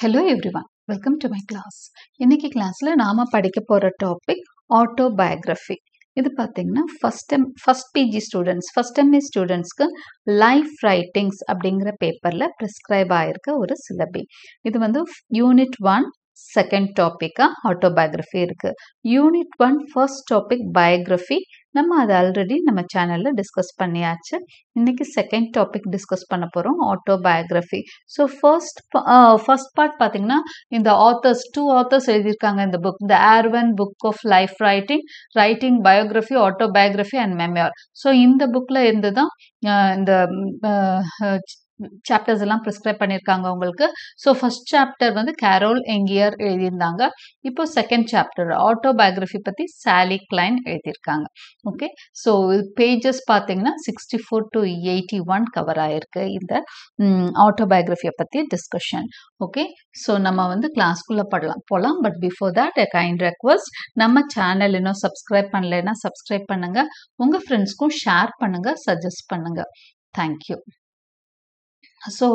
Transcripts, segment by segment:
Hello everyone welcome to my class இன்னைக்கு கிளாஸில் நாம் படிக்க போகிற டாபிக் ஆட்டோபயோகிராஃபி இது பார்த்தீங்கன்னா first M first PG students first MA ஸ்டூடெண்ட்ஸ்க்கு லைஃப் ரைட்டிங்ஸ் அப்படிங்கிற பேப்பரில் ப்ரிஸ்கிரைப் ஆகிருக்க ஒரு சிலபி இது வந்து யூனிட் ஒன் செகண்ட் டாப்பிக்காக ஆட்டோபயோகிராஃபி இருக்குது unit one first topic biography நம்ம அதை ஆல்ரெடி நம்ம சேனலில் டிஸ்கஸ் பண்ணியாச்சு. இன்னைக்கு செகண்ட் டாபிக் டிஸ்கஸ் பண்ண போகிறோம் autobiography so first first part பார்த்தீங்கன்னா இந்த ஆத்தர்ஸ் டூ ஆத்தர்ஸ் எழுதியிருக்காங்க இந்த book the Arvon book of life writing writing biography autobiography and memoir so இந்த புக்கில் இருந்து தான் இந்த சாப்டர்ஸ் எல்லாம் ப்ரிஸ்கிரைப் பண்ணியிருக்காங்க உங்களுக்கு. ஸோ ஃபர்ஸ்ட் சாப்டர் வந்து கேரோல் எங்கியர் எழுதியிருந்தாங்க. இப்போ செகண்ட் சாப்டர் ஆட்டோபயோகிராஃபி பற்றி சாலி கிளைன் எழுதியிருக்காங்க. ஓகே ஸோ பேஜஸ் பார்த்தீங்கன்னா sixty four to eighty one cover ஆயிருக்கு இந்த ஆட்டோபயோகிராஃபியை பற்றி டிஸ்கஷன் ஓகே ஸோ நம்ம வந்து கிளாஸ்க்குள்ளே படலாம் போகலாம் but before that I kind request நம்ம சேனல் இன்னும் சப்ஸ்கிரைப் பண்ணலைன்னா சப்ஸ்கிரைப் பண்ணுங்கள் உங்கள் ஃப்ரெண்ட்ஸ்க்கும் ஷேர் பண்ணுங்கள் சஜஸ்ட் பண்ணுங்கள் தேங்க்யூ ஸோ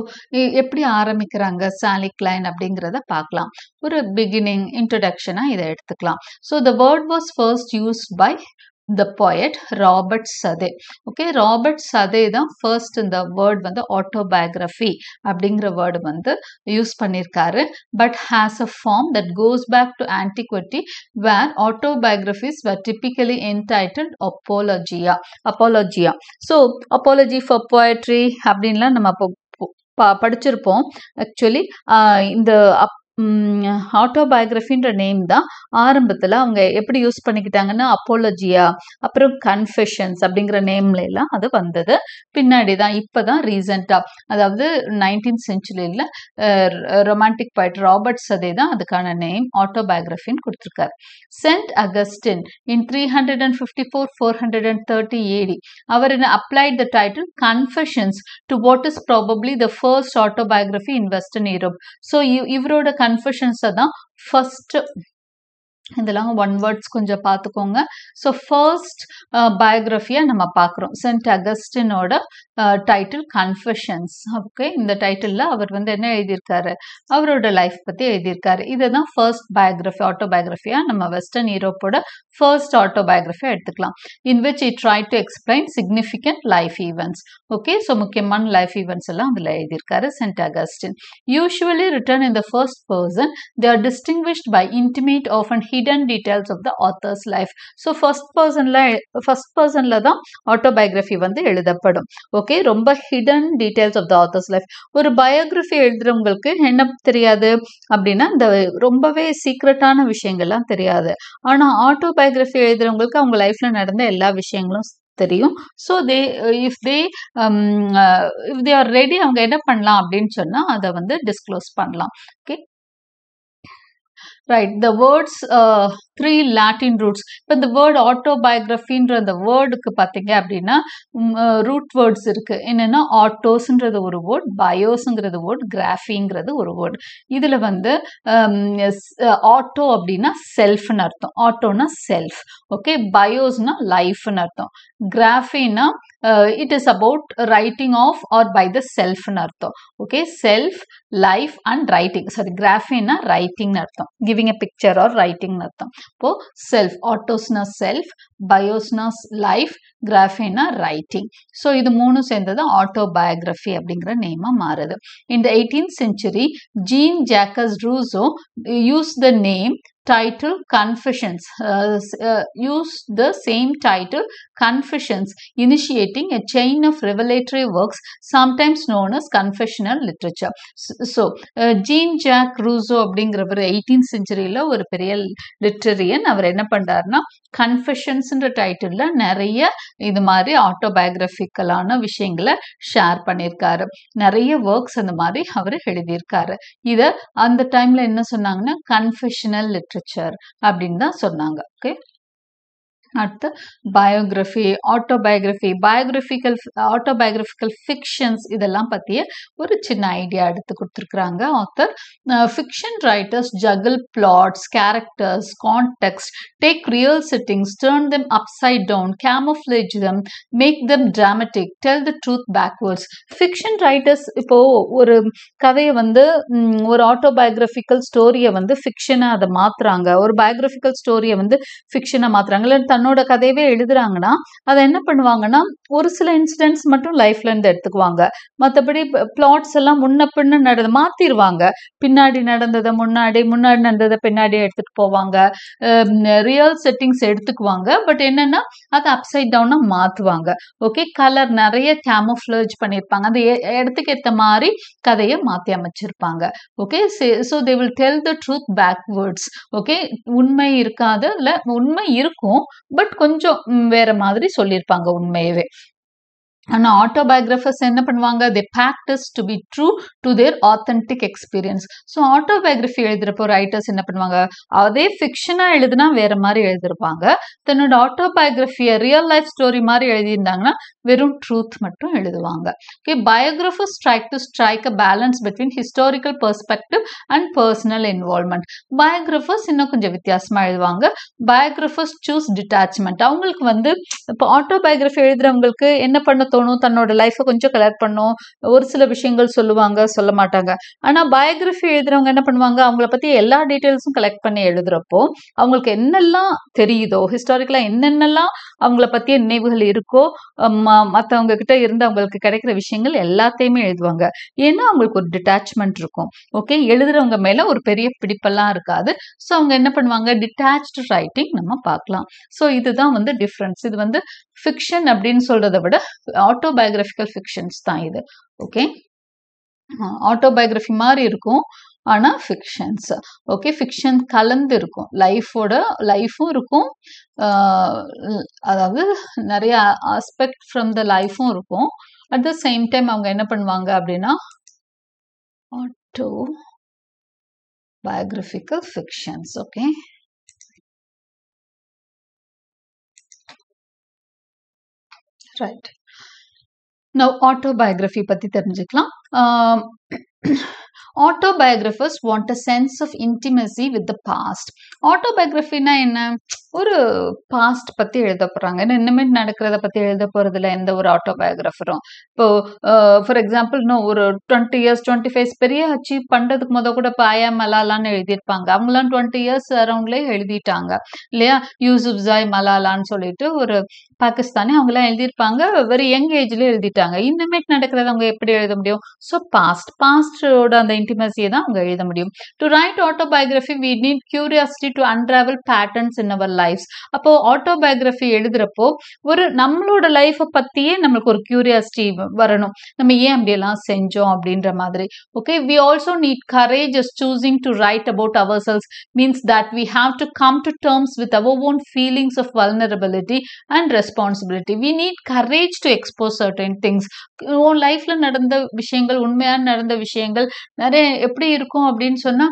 எப்படி ஆரம்பிக்கிறாங்க? சாலி கிளைன் அப்படிங்கிறத பார்க்கலாம். ஒரு பிகினிங் இன்ட்ரடக்ஷனாக இதை எடுத்துக்கலாம். So the word was first use by the poet Robert Southey okay Robert Southey தான் ஃபர்ஸ்ட் இந்த வேர்ட் வந்து ஆட்டோபயோகிராஃபி அப்படிங்கிற வேர்டு வந்து யூஸ் பண்ணியிருக்காரு. But has a form that goes back to antiquity where autobiographies were typically entitled apologia apologia so apology for poetry அப்படின்லாம் நம்ம ப படிச்சிருப்போம். ஆக்சுவலி இந்த அப் ஆட்டோபயோகிராஃபின்ற நேம் தான் ஆரம்பத்தில் அவங்க எப்படி யூஸ் பண்ணிக்கிட்டாங்கன்னா அப்போலஜியா அப்புறம் கன்ஃபெஷன்ஸ் அப்படிங்கிற நேம்ல எல்லாம் அது வந்தது. பின்னாடி தான் இப்போ தான் ரீசெண்டாக அதாவது நைன்டீன் செஞ்சுரியில் ரொமான்டிக் பாய்ட் ராபர்ட் சதே தான் அதுக்கான நேம் ஆட்டோபயோகிராஃபின்னு கொடுத்துருக்காரு. Saint Augustine in three hundred and fifty four four hundred and thirty AD our applied the title confessions to what is probably the first autobiography in western Europe so இவரோட கன்ஃபெஷன்ஸை தான் first இதெல்லாம் one words கொஞ்சம் பார்த்துக்கோங்க. So first பயோகிராஃபியாக நம்ம பார்க்குறோம். Send அகஸ்டினோட டைட்டில் கன்ஃபெஷன்ஸ் ஓகே இந்த டைட்டிலில் அவர் வந்து என்ன எழுதியிருக்காரு? அவரோட லைஃப் பற்றி எழுதியிருக்காரு. இதுதான் ஃபர்ஸ்ட் பயோகிராஃபி ஆட்டோபயோகிராஃபியாக நம்ம வெஸ்டர்ன் யூரோப்போட ஃபர்ஸ்ட் ஆட்டோபயோகிராஃபியாக எடுத்துக்கலாம். In which I try to explain significant life events okay so முக்கியமான லைஃப் ஈவெண்ட்ஸ் எல்லாம் அதில் எழுதியிருக்காரு Saint Augustine usually written in the first person they are distinguished by intimate of and hidden details of the author's life so first பர்சனில் first பர்சனில் தான் autobiography வந்து எழுதப்படும். Okay okay ரொம்ப hidden details of the author's life ஒரு biography எழுதுறவங்களுக்கு என்ன தெரியாது அப்படின்னா இந்த ரொம்பவே சீக்ரெட்டான விஷயங்கள்லாம் தெரியாது. ஆனால் ஆட்டோபயோகிராஃபி எழுதுறவங்களுக்கு அவங்க லைஃப்பில் நடந்த எல்லா விஷயங்களும் தெரியும். So they if they if they are ready அவங்க என்ன பண்ணலாம் அப்படின்னு சொன்னால் அதை வந்து டிஸ்க்ளோஸ் பண்ணலாம். Okay right the words three Latin roots இப்போ இந்த வேர்டு ஆட்டோபயோகிராஃபின்ற அந்த வேர்டுக்கு பார்த்தீங்க அப்படின்னா ரூட் வேர்ட்ஸ் இருக்குது என்னென்னா ஆட்டோஸ்ன்றது ஒரு வேர்ட் பயோஸுங்கிறது வேர்ட் கிராஃபிங்கிறது ஒரு வேர்ட் இதில் வந்து ஆட்டோ அப்படின்னா செல்ஃப்னு அர்த்தம். ஆட்டோனா செல்ஃப் ஓகே பயோஸ்னா லைஃப்னு அர்த்தம். கிராஃபின்னா it is about writing of or by the செல்ஃப்னு அர்த்தம். Okay self life and writing sorry கிராஃபின்னா ரைட்டிங்னு அர்த்தம். கிவிங் எ பிக்சர் ஆர் ரைட்டிங்னு அர்த்தம். இப்போ செல்ஃப் ஆட்டோஸ்னா செல்ஃப் பயோஸ்னா லைஃப் கிராஃபினா ரைட்டிங் ஸோ இது மூணு சேர்ந்தது ஆட்டோபயோகிராஃபி அப்படிங்கிற நேமாக மாறுது. இந்த eighteenth century Jean Jacques Rousseau use the name title confessions. Uh, uh, use the same title confessions initiating a chain of revelatory works sometimes known as confessional literature. So Jean Jacques Rousseau அப்படிங்கிறவர் eighteen செஞ்சுரியில் ஒரு பெரிய லிட்ரரியன் அவர் என்ன பண்ணுறாருன்னா கன்ஃபெஷன்ஸ்ன்ற டைட்டிலில் நிறைய இது மாதிரி ஆட்டோபயோகிராஃபிக்கலான விஷயங்களை share பண்ணியிருக்காரு. நிறைய ஒர்க்ஸ் அந்த மாதிரி அவர் எழுதியிருக்காரு. இதை அந்த டைமில் என்ன சொன்னாங்கன்னா கன்ஃபெஷனல் லிட்ரேச்சர் அப்படின்னு தான் சொன்னாங்க. ஓகே அடுத்து biography autobiography biographical autobiographical fictions இதெல்லாம் பற்றிய ஒரு சின்ன ஐடியா எடுத்து கொடுத்துருக்குறாங்க. Author fiction writers juggle plots characters context take real settings turn them upside down camouflage them make them dramatic tell the truth backwards fiction writers இப்போ ஒரு கதையை வந்து ஒரு ஆட்டோபயோகிராஃபிக்கல் ஸ்டோரியை வந்து ஃபிக்ஷனாக அதை மாத்துறாங்க. ஒரு பயோகிராஃபிக்கல் ஸ்டோரியை வந்து ஃபிக்ஷனாக மாற்றுறாங்க இல்லை தன்னோட கதையவே எழுதுறாங்கன்னா அதை என்ன பண்ணுவாங்கன்னா ஒரு சில இன்சிடென்ட்ஸ் மட்டும் லைஃப்ல இருந்து எடுத்துக்குவாங்க. மற்றபடி பிளாட்ஸ் எல்லாம் முன்ன பின்ன நடந்து மாத்திருவாங்க. பின்னாடி நடந்ததை முன்னாடி முன்னாடி நடந்ததை பின்னாடி எடுத்துட்டு போவாங்க. ரியல் செட்டிங்ஸ் எடுத்துக்குவாங்க. பட் என்னன்னா அதை அப்சைட் டவுனா மாத்துவாங்க. ஓகே கலர் நிறைய கேமோஃபிளர்ஜ் பண்ணியிருப்பாங்க அந்த இடத்துக்கு ஏற்ற மாதிரி கதையை மாத்தி அமைச்சிருப்பாங்க. Okay so they will tell the truth backwards okay உண்மை இருக்காது இல்லை உண்மை இருக்கும். பட் கொஞ்சம் வேற மாதிரி சொல்லியிருப்பாங்க உண்மையவே. ஆனா ஆட்டோபயோகிராஃபர்ஸ் என்ன பண்ணுவாங்க? They practice to be true to their authentic experience so autobiography எழுதுறப்போ writers என்ன பண்ணுவாங்க? அதே ஃபிக்ஷனாக எழுதுனா வேற மாதிரி எழுதிருப்பாங்க. தன்னோட ஆட்டோபயோகிராஃபியை ரியல் லைஃப் ஸ்டோரி மாதிரி எழுதியிருந்தாங்கன்னா வெறும் ட்ரூத் மட்டும் எழுதுவாங்க. Okay biographers strike to strike a balance between historical perspective and personal involvement biographers இன்னும் கொஞ்சம் வித்தியாசமா எழுதுவாங்க. பயோகிராஃபர்ஸ் சூஸ் டிட்டாச்மெண்ட் அவங்களுக்கு வந்து இப்போ ஆட்டோபயோகிராஃபி எழுதுறவங்களுக்கு என்ன பண்ண தோணும் தன்னோட லைஃப்பை கொஞ்சம் கலர் பண்ணும். ஒரு சில விஷயங்கள் சொல்லுவாங்க சொல்ல மாட்டாங்க. ஆனா பயோகிராஃபி எழுதுறவங்க என்ன பண்ணுவாங்க? அவங்கள பத்தி எல்லா டீட்டெயில்ஸும் கலெக்ட் பண்ணி எழுதுறப்போ அவங்களுக்கு என்னெல்லாம் தெரியுதோ ஹிஸ்டாரிக்கலாக என்னென்னலாம் அவங்கள பற்றிய நினைவுகள் இருக்கோ மற்றவங்க மத்தவங்க கிட்ட இருந்து அவங்களுக்கு கிடைக்கிற விஷயங்கள் எல்லாத்தையுமே எழுதுவாங்க. ஏன்னா அவங்களுக்கு ஒரு டிட்டாச்மெண்ட் இருக்கும். ஓகே எழுதுறவங்க மேல ஒரு பெரிய பிடிப்பெல்லாம் இருக்காது. ஸோ அவங்க என்ன பண்ணுவாங்க? டிட்டாச்டு ரைட்டிங் நம்ம பார்க்கலாம். ஸோ இதுதான் வந்து டிஃப்ரென்ஸ் இது வந்து ஃபிக்ஷன் அப்படின்னு சொல்றதை விட ஆட்டோபயோகிராஃபிக்கல் ஃபிக்ஷன்ஸ் தான் இது. ஓகே ஆட்டோபயோகிராஃபி மாதிரி இருக்கும் ஆனால் ஃபிக்ஷன்ஸ் ஓகே ஃபிக்ஷன் கலந்து இருக்கும் லைஃபோட லைஃப்பும் இருக்கும் அதாவது நிறைய ஆஸ்பெக்ட் ஃப்ரம் த லைஃப்பும் இருக்கும். அட் த சேம் டைம் அவங்க என்ன பண்ணுவாங்க அப்படின்னா autobiographical fictions okay right now autobiography பத்தி தெரிஞ்சுக்கலாம் autobiographers want a sense of intimacy with the past ஆட்டோபயோகிராஃபினா என்ன? ஒரு பாஸ்ட் பத்தி எழுத போறாங்க. ஏன்னா நடக்கிறத பத்தி எழுத போறதுல எந்த ஒரு ஆட்டோபயோகிராஃபரும் இப்போ ஃபார் எக்ஸாம்பிள் இன்னும் ஒரு டுவெண்ட்டி இயர்ஸ் டுவெண்ட்டி ஃபைவ் பெரிய அச்சீவ் பண்றதுக்கு முத கூட இப்போ ஆயா மலாலான்னு எழுதியிருப்பாங்க. அவங்களாம் டுவெண்ட்டி இயர்ஸ் அரௌண்ட்லேயே எழுதிட்டாங்க. இல்லையா? யூசுப் ஜாய் மலாலான்னு சொல்லிட்டு ஒரு பாகிஸ்தானி அவங்களாம் எழுதியிருப்பாங்க. வெரி யங் ஏஜ்ல எழுதிட்டாங்க. இனிமேட் நடக்கிறத அவங்க எப்படி எழுத முடியும்? ஸோ பாஸ்ட் பாஸ்டோட அந்த இன்டிமசியை தான் அவங்க எழுத முடியும். To write autobiography we need curiosity to unravel patterns in our lives அப்போ ஆட்டோபயோகிராஃபி எழுதுறப்போ ஒரு நம்மளோட லைஃப்பை பத்தியே நம்மளுக்கு ஒரு கியூரியாசிட்டி வரணும். நம்ம ஏன் அப்படியெல்லாம் செஞ்சோம் அப்படின்ற மாதிரி. Okay we also need courage choosing to write about our selves means that we have to come to terms with our own feelings of vulnerability and responsibility we need courage to expose certain things உன் லைஃப்ல நடந்த விஷயங்கள் உண்மையாக நடந்த விஷயங்கள் நிறைய எப்படி இருக்கும் அப்படின்னு சொன்னா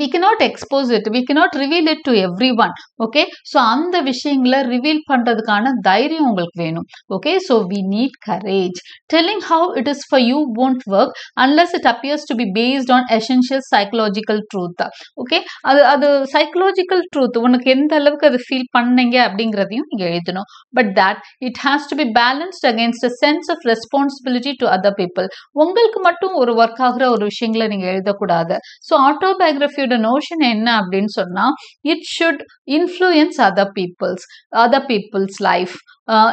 we cannot expose it we cannot reveal it to every one okay so அந்த விஷயங்களை ரிவீல் பண்றதுக்கான தைரியம் உங்களுக்கு வேணும். Okay so we need courage telling how it is for you won't work unless it appears to be based on essential psychological truth okay அது அது psychological truth உனக்கு எந்த அளவுக்கு அது ஃபீல் பண்ணீங்க அப்படிங்கிறதையும் நீங்க எழுதணும். But that it has to be balanced against a sense of responsibility to other people உங்களுக்கு மட்டும் ஒரு ஒர்க் ஆகுற ஒரு விஷயங்களை நீங்க எழுதக்கூடாது. ஸோ ஆட்டோபயோகிராஃபியோட நோஷன் என்ன அப்படின்னு சொன்னா it should influence other peoples other peoples life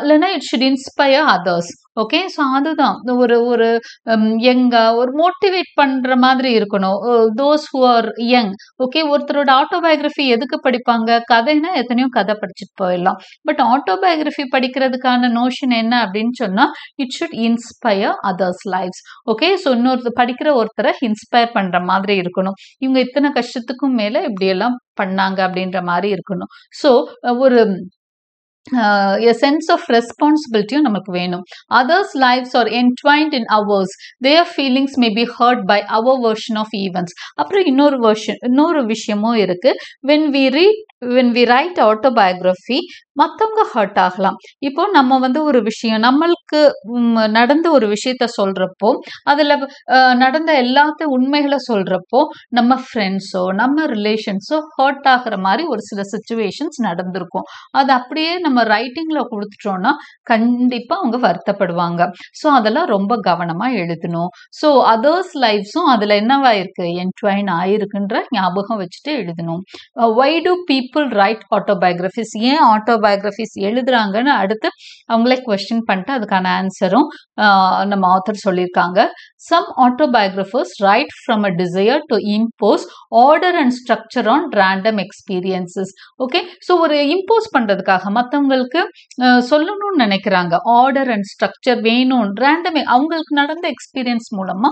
இல்லைன்னா it should inspire others okay so அதுதான். ஒரு ஒரு um, யங்க ஒரு மோட்டிவேட் பண்ணுற மாதிரி இருக்கணும். Those who are young okay ஒருத்தரோட ஆட்டோபயோகிராஃபி எதுக்கு படிப்பாங்க? கதைனா எத்தனையோ கதை படிச்சுட்டு போயிடலாம். பட் ஆட்டோபயோகிராஃபி படிக்கிறதுக்கான நோஷன் என்ன அப்படின்னு சொன்னால் it should inspire others lives okay so இன்னொரு படிக்கிற ஒருத்தரை இன்ஸ்பயர் பண்ணுற மாதிரி இருக்கணும். இவங்க இத்தனை கஷ்டத்துக்கும் மேலே இப்படியெல்லாம் பண்ணாங்க அப்படின்ற மாதிரி இருக்கணும். ஸோ ஒரு எ சென்ஸ் ஆஃப் ரெஸ்பான்சிபிலிட்டியும் நமக்கு வேணும். Others lives are entwined in ours their feelings may be hurt by our version of events அப்புறம் இன்னொரு வெர்ஷன் இன்னொரு விஷயமும் இருக்கு. When we read when we write autobiography மற்றவங்க ஹர்ட் ஆகலாம். இப்போ நம்ம வந்து ஒரு விஷயம் நம்மளுக்கு நடந்த ஒரு விஷயத்த சொல்றப்போ அதில் நடந்த எல்லாத்த உண்மைகளை சொல்றப்போ நம்ம ஃப்ரெண்ட்ஸோ நம்ம ரிலேஷன்ஸோ ஹர்ட் ஆகிற மாதிரி ஒரு சில சுச்சுவேஷன்ஸ் நடந்திருக்கும். அது அப்படியே நம்ம நம்ம ரைட்டிங்ல கொடுத்துட்டோம்னா கண்டிப்பா அவங்க வருத்தப்படுவாங்க. ஸோ அதெல்லாம் ரொம்ப கவனமா எழுதணும். ஸோ அதர்ஸ் லைஃப்ஸும் அதுல என்னவா இருக்கு? என்ட்வைன் ஆயிருக்குன்ற ஞாபகம் வச்சுட்டு எழுதணும். Why do people write autobiographies ஏன் ஆட்டோபயோகிராஃபிஸ் எழுதுறாங்கன்னு அடுத்து அவங்களே கொஸ்டின் பண்ணிட்டு அதுக்கான ஆன்சரும் uh, நம்ம ஆத்தர் சொல்லியிருக்காங்க. Some autobiographers write from a desire to impose order and structure on random experiences okay so ஒரு இம்போஸ் பண்ணுறதுக்காக மற்றவங்க மற்றவங்களுக்கு சொல்லணும்னு நினைக்கிறாங்க ஆர்டர் அண்ட் ஸ்ட்ரக்சர் வேணும் ரேண்டம் அவங்களுக்கு நடந்த எக்ஸ்பீரியன்ஸ் மூலமா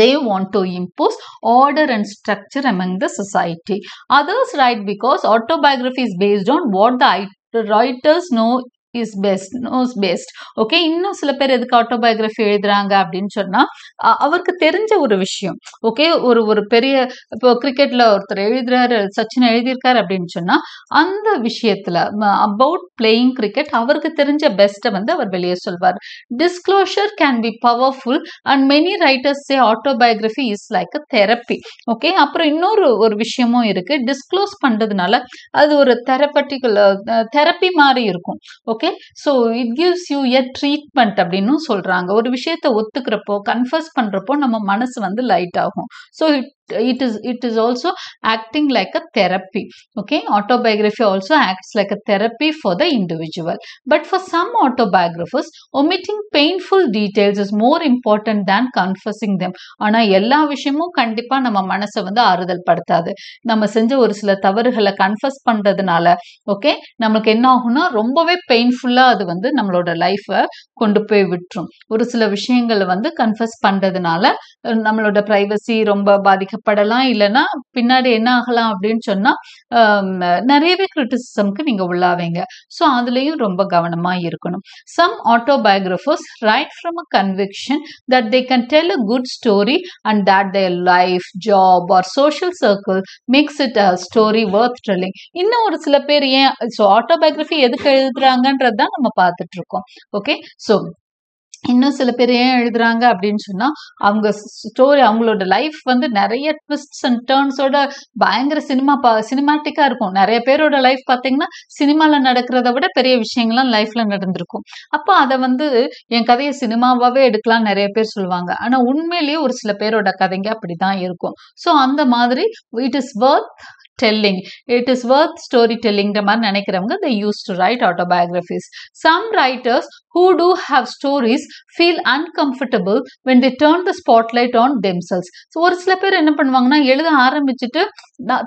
they want to impose order and structure among the society others write because autobiography is based on what the writers know is best knows best okay இன்னும் சில பேர் எதுக்கு autobiography எழுதுறாங்க அப்படின்னு சொன்னா அவருக்கு தெரிஞ்ச ஒரு விஷயம். ஓகே ஒரு ஒரு பெரிய இப்போ கிரிக்கெட்ல ஒருத்தர் எழுதுறாரு சச்சின் எழுதியிருக்காரு அப்படின்னு சொன்னா அந்த விஷயத்துல அபவுட் பிளேயிங் கிரிக்கெட் அவருக்கு தெரிஞ்ச பெஸ்ட்டை வந்து அவர் வெளியே சொல்வார். Disclosure can be powerful and many writers say autobiography is like a therapy okay அப்புறம் இன்னொரு ஒரு விஷயமும் இருக்கு. டிஸ்க்ளோஸ் பண்றதுனால அது ஒரு தெரப்பட்டிக்கல் தெரப்பி மாதிரி இருக்கும். Okay so it gives you a treatment அப்படின்னு சொல்றாங்க. ஒரு விஷயத்த ஒத்துக்கிறப்போ கன்ஃபர்ஸ் பண்றப்போ நம்ம மனசு வந்து லைட் ஆகும். So it it is it is also acting like a therapy okay autobiography also acts like a therapy for the individual but for some autobiographers omitting painful details is more important than confessing them ஆனா எல்லா விஷயமும் கண்டிப்பா நம்ம மனசை வந்து ஆறுதல் படுத்தாது நம்ம செஞ்ச ஒரு சில தவறுகளை கன்ஃபஸ் பண்றதுனால ஓகே நம்மளுக்கு என்ன ஆகும்னா ரொம்பவே பெயின்ஃபுல்லா அது வந்து நம்மளோட லைஃபை கொண்டு போய் விட்டுரும் ஒரு சில விஷயங்களை வந்து கன்ஃபஸ் பண்றதுனால நம்மளோட பிரைவசி ரொம்ப பாதிக்க பாதிக்கப்படலாம் இல்லைன்னா பின்னாடி என்ன ஆகலாம் அப்படின்னு சொன்னா நிறையவே கிரிட்டிசிசம்க்கு நீங்க உள்ளாவீங்க. ஸோ அதுலயும் ரொம்ப கவனமா இருக்கணும். Some autobiographers write from a conviction that they can tell a good story and that they life job or social circle makes it a story worth telling இன்னும் ஒரு சில பேர் ஏன் ஸோ ஆட்டோபயோகிராஃபி எதுக்கு எழுதுறாங்கன்றது தான் நம்ம பார்த்துட்டு இருக்கோம். ஓகே ஸோ இன்னும் சில பேர் ஏன் எழுதுறாங்க அப்படின்னு சொன்னா அவங்க ஸ்டோரி அவங்களோட லைஃப் வந்து நிறைய ட்விஸ்ட்ஸ் அண்ட் டேர்ன்ஸோட பயங்கர சினிமா பா சினிமாட்டிக்கா இருக்கும். நிறைய பேரோட லைஃப் பார்த்தீங்கன்னா சினிமால நடக்கிறத விட பெரிய விஷயங்கள்லாம் லைஃப்ல நடந்திருக்கும். அப்போ அதை வந்து என் கதையை சினிமாவாவே எடுக்கலாம் நிறைய பேர் சொல்லுவாங்க. ஆனா உண்மையிலேயே ஒரு சில பேரோட கதைங்க அப்படிதான் இருக்கும். ஸோ அந்த மாதிரி it is worth telling it is worth story டெல்லிங்கிற மாதிரி நினைக்கிறவங்க they use to write autobiographies. Some writers who do have stories feel uncomfortable when they the the spotlight on themselves so ஒரு சில பேர் என்ன பண்ணுவாங்கன்னா எழுத ஆரம்பிச்சுட்டு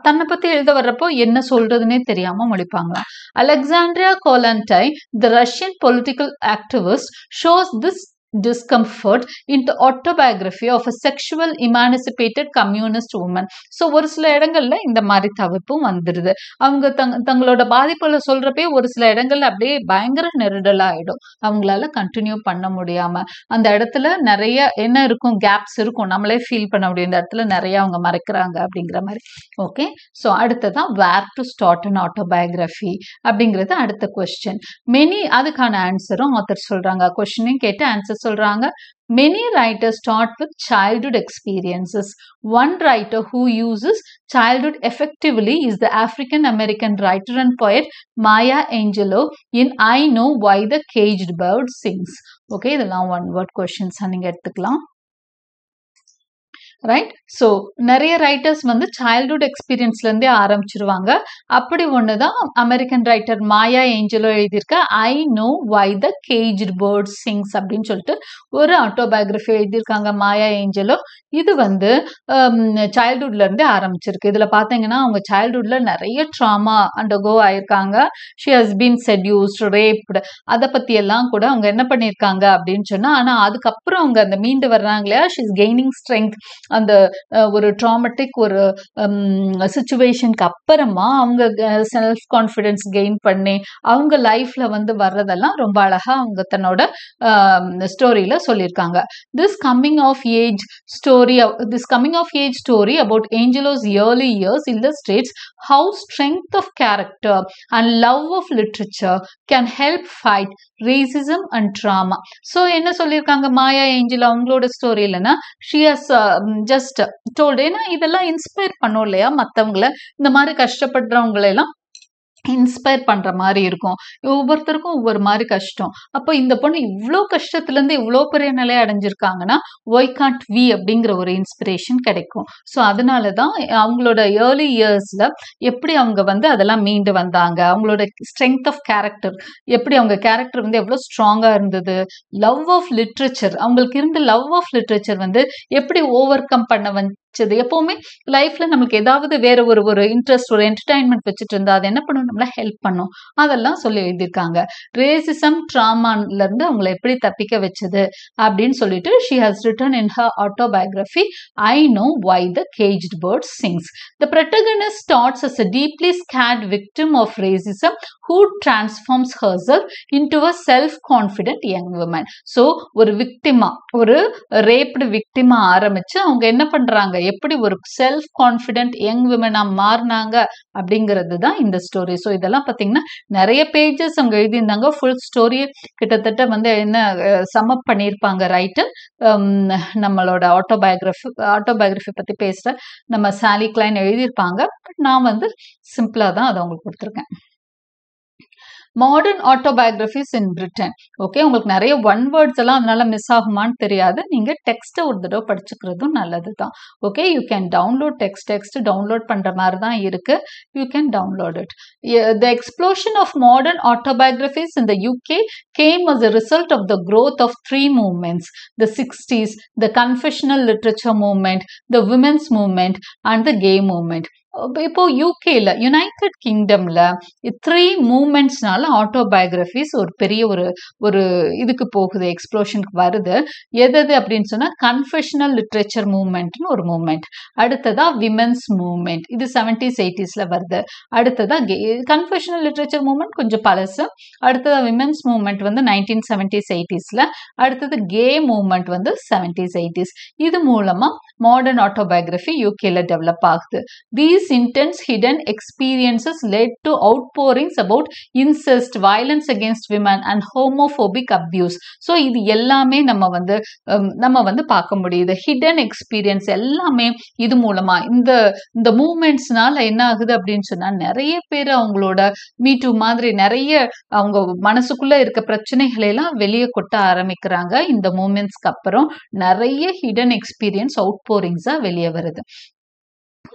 தன்னை பத்தி எழுத வர்றப்போ என்ன சொல்றதுன்னே தெரியாம முழிப்பாங்க Alexandria Kollontai the Russian political activist shows this discomfort in the autobiography of a sexual emancipated communist woman. So ஒரு சில இடங்கள்ல இந்த மாதிரி தவிர்ப்பும் வந்துடுது அவங்க தங் தங்களோட பாதிப்புல சொல்றப்பே ஒரு சில இடங்கள்ல அப்படியே பயங்கர நெருடலா ஆயிடும் அவங்களால கண்டினியூ பண்ண முடியாம. அந்த இடத்துல நிறைய என்ன இருக்கும் கேப்ஸ் இருக்கும். நம்மளே ஃபீல் பண்ண முடியும். இந்த இடத்துல நிறைய அவங்க மறைக்கிறாங்க அப்படிங்கிற மாதிரி. ஓகே ஸோ அடுத்ததான் where to start an autobiography அப்படிங்கிறது அடுத்த கொஸ்டின் மெனி அதுக்கான ஆன்சரும் ஆத்தர் சொல்றாங்க. கொஸ்டினையும் கேட்டு ஆன்சர் சொல்றாங்க many writers start with childhood experiences one writer who uses childhood effectively is the African American writer and poet Maya Angelou in I know why the caged bird sings okay இதெல்லாம் one word கொஷின்ஸாக நீங்கள் எடுத்துக்கலாம் right so நிறைய writers வந்து childhood எக்ஸ்பீரியன்ஸ்லேருந்தே ஆரம்பிச்சிருவாங்க. அப்படி ஒன்று தான் அமெரிக்கன் ரைட்டர் மாயா ஏஞ்சலோ எழுதியிருக்க I know why the caged bird sings அப்படின்னு சொல்லிட்டு ஒரு ஆட்டோபயோகிராஃபி எழுதியிருக்காங்க மாயா ஏஞ்சலோ இது வந்து um, சைல்டுஹுட்லேருந்தே ஆரம்பிச்சிருக்கு. இதில் பார்த்தீங்கன்னா அவங்க சைல்டுஹுட்ல நிறைய ட்ராமா அண்டர்கோ ஆயிருக்காங்க. She has been seduced raped அதை பற்றியெல்லாம் எல்லாம் கூட அவங்க என்ன பண்ணியிருக்காங்க அப்படின்னு சொன்னால் ஆனால் அதுக்கப்புறம் அவங்க அந்த மீண்டு வர்றாங்க இல்லையா? ஷி இஸ் கெய்னிங் ஸ்ட்ரென்த் அந்த ஒரு ட்ராமட்டிக் ஒரு சுச்சுவேஷனுக்கு அப்புறமா அவங்க செல்ஃப் கான்ஃபிடென்ஸ் கெயின் பண்ணி அவங்க லைஃப்ல வந்து வர்றதெல்லாம் ரொம்ப அழகா அவங்க தன்னோட ஸ்டோரியில சொல்லியிருக்காங்க. This coming of age story this coming of age story about Angelou's early years illustrates how strength of character and love of literature can help fight racism and trauma so என்ன சொல்லியிருக்காங்க மாயா ஏஞ்சல் அவங்களோட story இல்லைன்னா she has just told ஏன்னா இதெல்லாம் inspire பண்ணும் இல்லையா? மற்றவங்கள இந்த மாதிரி கஷ்டப்படுறவங்களெல்லாம் இன்ஸ்பயர் பண்ணுற மாதிரி இருக்கும். ஒவ்வொருத்தருக்கும் ஒவ்வொரு மாதிரி கஷ்டம். அப்போ இந்த பொண்ணு இவ்வளோ கஷ்டத்துலேருந்து இவ்வளோ பெரிய நிலை அடைஞ்சிருக்காங்கன்னா ஒய் காண்ட் வி அப்படிங்கிற ஒரு இன்ஸ்பிரேஷன் கிடைக்கும். ஸோ அதனால தான் அவங்களோட ஏர்லி இயர்ஸில் எப்படி அவங்க வந்து அதெல்லாம் மீண்டு வந்தாங்க? அவங்களோட ஸ்ட்ரென்த் ஆஃப் கேரக்டர் எப்படி அவங்க கேரக்டர் வந்து எவ்வளோ ஸ்ட்ராங்காக இருந்தது? லவ் ஆஃப் லிட்ரேச்சர் அவங்களுக்கு இருந்த லவ் ஆஃப் லிட்ரேச்சர் வந்து எப்படி ஓவர் கம் பண்ண வச்சது எப்போவுமே லைஃப்ல நம்மளுக்கு ஏதாவது வேற ஒரு ஒரு இன்ட்ரெஸ்ட் ஒரு என்டர்டைன்மெண்ட் வச்சுட்டு இருந்தா அது என்ன பண்ணும்? நம்மள ஹெல்ப் பண்ணும். அதெல்லாம் சொல்லி எழுதியிருக்காங்க. ரேசிசம் ட்ராமான்ல இருந்து அவங்களை எப்படி தப்பிக்க வச்சது? அப்படின்னு சொல்லிட்டு she has written in her autobiography I know why the caged bird sings the protagonist starts as a deeply scarred victim of racism who transforms herself into a self confident young woman so ஒரு விக்டிமா ஒரு raped விக்டிமா ஆரம்பிச்சு அவங்க என்ன பண்றாங்க? எப்படி ஒரு self confident young விமனா மாறினாங்க அப்படிங்கிறது தான் இந்த ஸ்டோரி ஸோ இதெல்லாம் பார்த்தீங்கன்னா நிறைய பேஜஸ் அவங்க எழுதியிருந்தாங்க. ஃபுல் ஸ்டோரி கிட்டத்தட்ட வந்து என்ன சமப் பண்ணியிருப்பாங்க. ரைட்டு நம்மளோட ஆட்டோபயோகிராஃபி ஆட்டோபயோகிராஃபி பற்றி பேசுகிற நம்ம சாலி கிளைன் எழுதியிருப்பாங்க. பட் நான் வந்து சிம்பிளாக தான் அதை அவங்களுக்கு கொடுத்துருக்கேன். Modern autobiographies in Britain okay உங்களுக்கு நிறைய ஒன் வேர்ட்ஸ் எல்லாம் அதனால மிஸ் ஆகுமான்னு தெரியாது. நீங்கள் டெக்ஸ்ட்டை ஒரு தடவை படிச்சுக்கிறதும் நல்லது தான் okay you can download text text download பண்ணுற மாதிரி தான் இருக்கு you can download it the explosion of modern autobiographies in the UK came as a result of the growth of three movements the 60s, the confessional literature movement, the women's movement, and the gay movement. இப்போ யூகேல United கிங்டம்ல three மூமெண்ட்ஸ்னால autobiographies ஒரு பெரிய ஒரு ஒரு இதுக்கு போகுது எக்ஸ்ப்ளோஷனுக்கு வருது. எது எது அப்படின்னு சொன்னா கன்ஃபெஷனல் லிட்ரேச்சர் மூமெண்ட்னு ஒரு மூமெண்ட் அடுத்ததா விமென்ஸ் மூமெண்ட் இது செவன்டிஸ் எயிட்டிஸ்ல வருது. அடுத்ததா கே கன்ஃபெஷனல் லிட்ரேச்சர் மூமெண்ட் கொஞ்சம் பழசு. அடுத்ததா விமென்ஸ் மூமெண்ட் வந்து நைன்டீன் செவன்டிஸ் எயிட்டிஸ்ல அடுத்தது கே மூமெண்ட் வந்து செவன்டிஸ் எயிட்டிஸ் இது மூலமா மாடர்ன் ஆட்டோபயோகிராஃபி யூகேல டெவலப் ஆகுது. These intense hidden experiences led to outpourings about incest, violence against women and homophobic abuse. So இது எல்லாமே நம்ம வந்து um, நம்ம வந்து பார்க்க முடியுது. ஹிடன் எக்ஸ்பீரியன்ஸ் எல்லாமே இது மூலமா. இந்த இந்த மூமெண்ட்ஸ்னால என்ன ஆகுது அப்படின்னு சொன்னா நிறைய பேர் அவங்களோட மீட்டு மாதிரி நிறைய அவங்க மனசுக்குள்ள இருக்க பிரச்சனைகளை எல்லாம் வெளியே கொட்ட ஆரம்பிக்கிறாங்க. இந்த மூமெண்ட்ஸ்க்கு அப்புறம் நிறைய ஹிடன் எக்ஸ்பீரியன்ஸ் அவுட் போரிங்ஸா வெளியே வருது.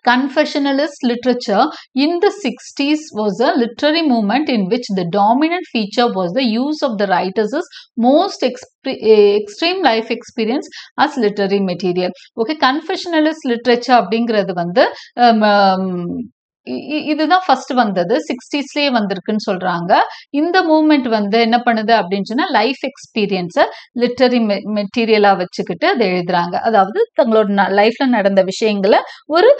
Confessionalist literature in the 60s was a literary movement in which the dominant feature was the use of the writer's most exp- extreme life experience as literary material. Okay, confessionalist literature அப்படிங்கிறது வந்து um, um, இ- இ- இதுதான் first வந்தது. சிக்ஸ்டீஸ்லயே வந்திருக்குன்னு சொல்றாங்க. இந்த moment வந்து என்ன பண்ணுது அப்படின்னு சொன்னா லைஃப் எக்ஸ்பீரியன்ஸை லிட்டரி மெட்டீரியலா வச்சுக்கிட்டு அதை எழுதுறாங்க. அதாவது தங்களோட லைஃப்ல நடந்த விஷயங்களை ஒரு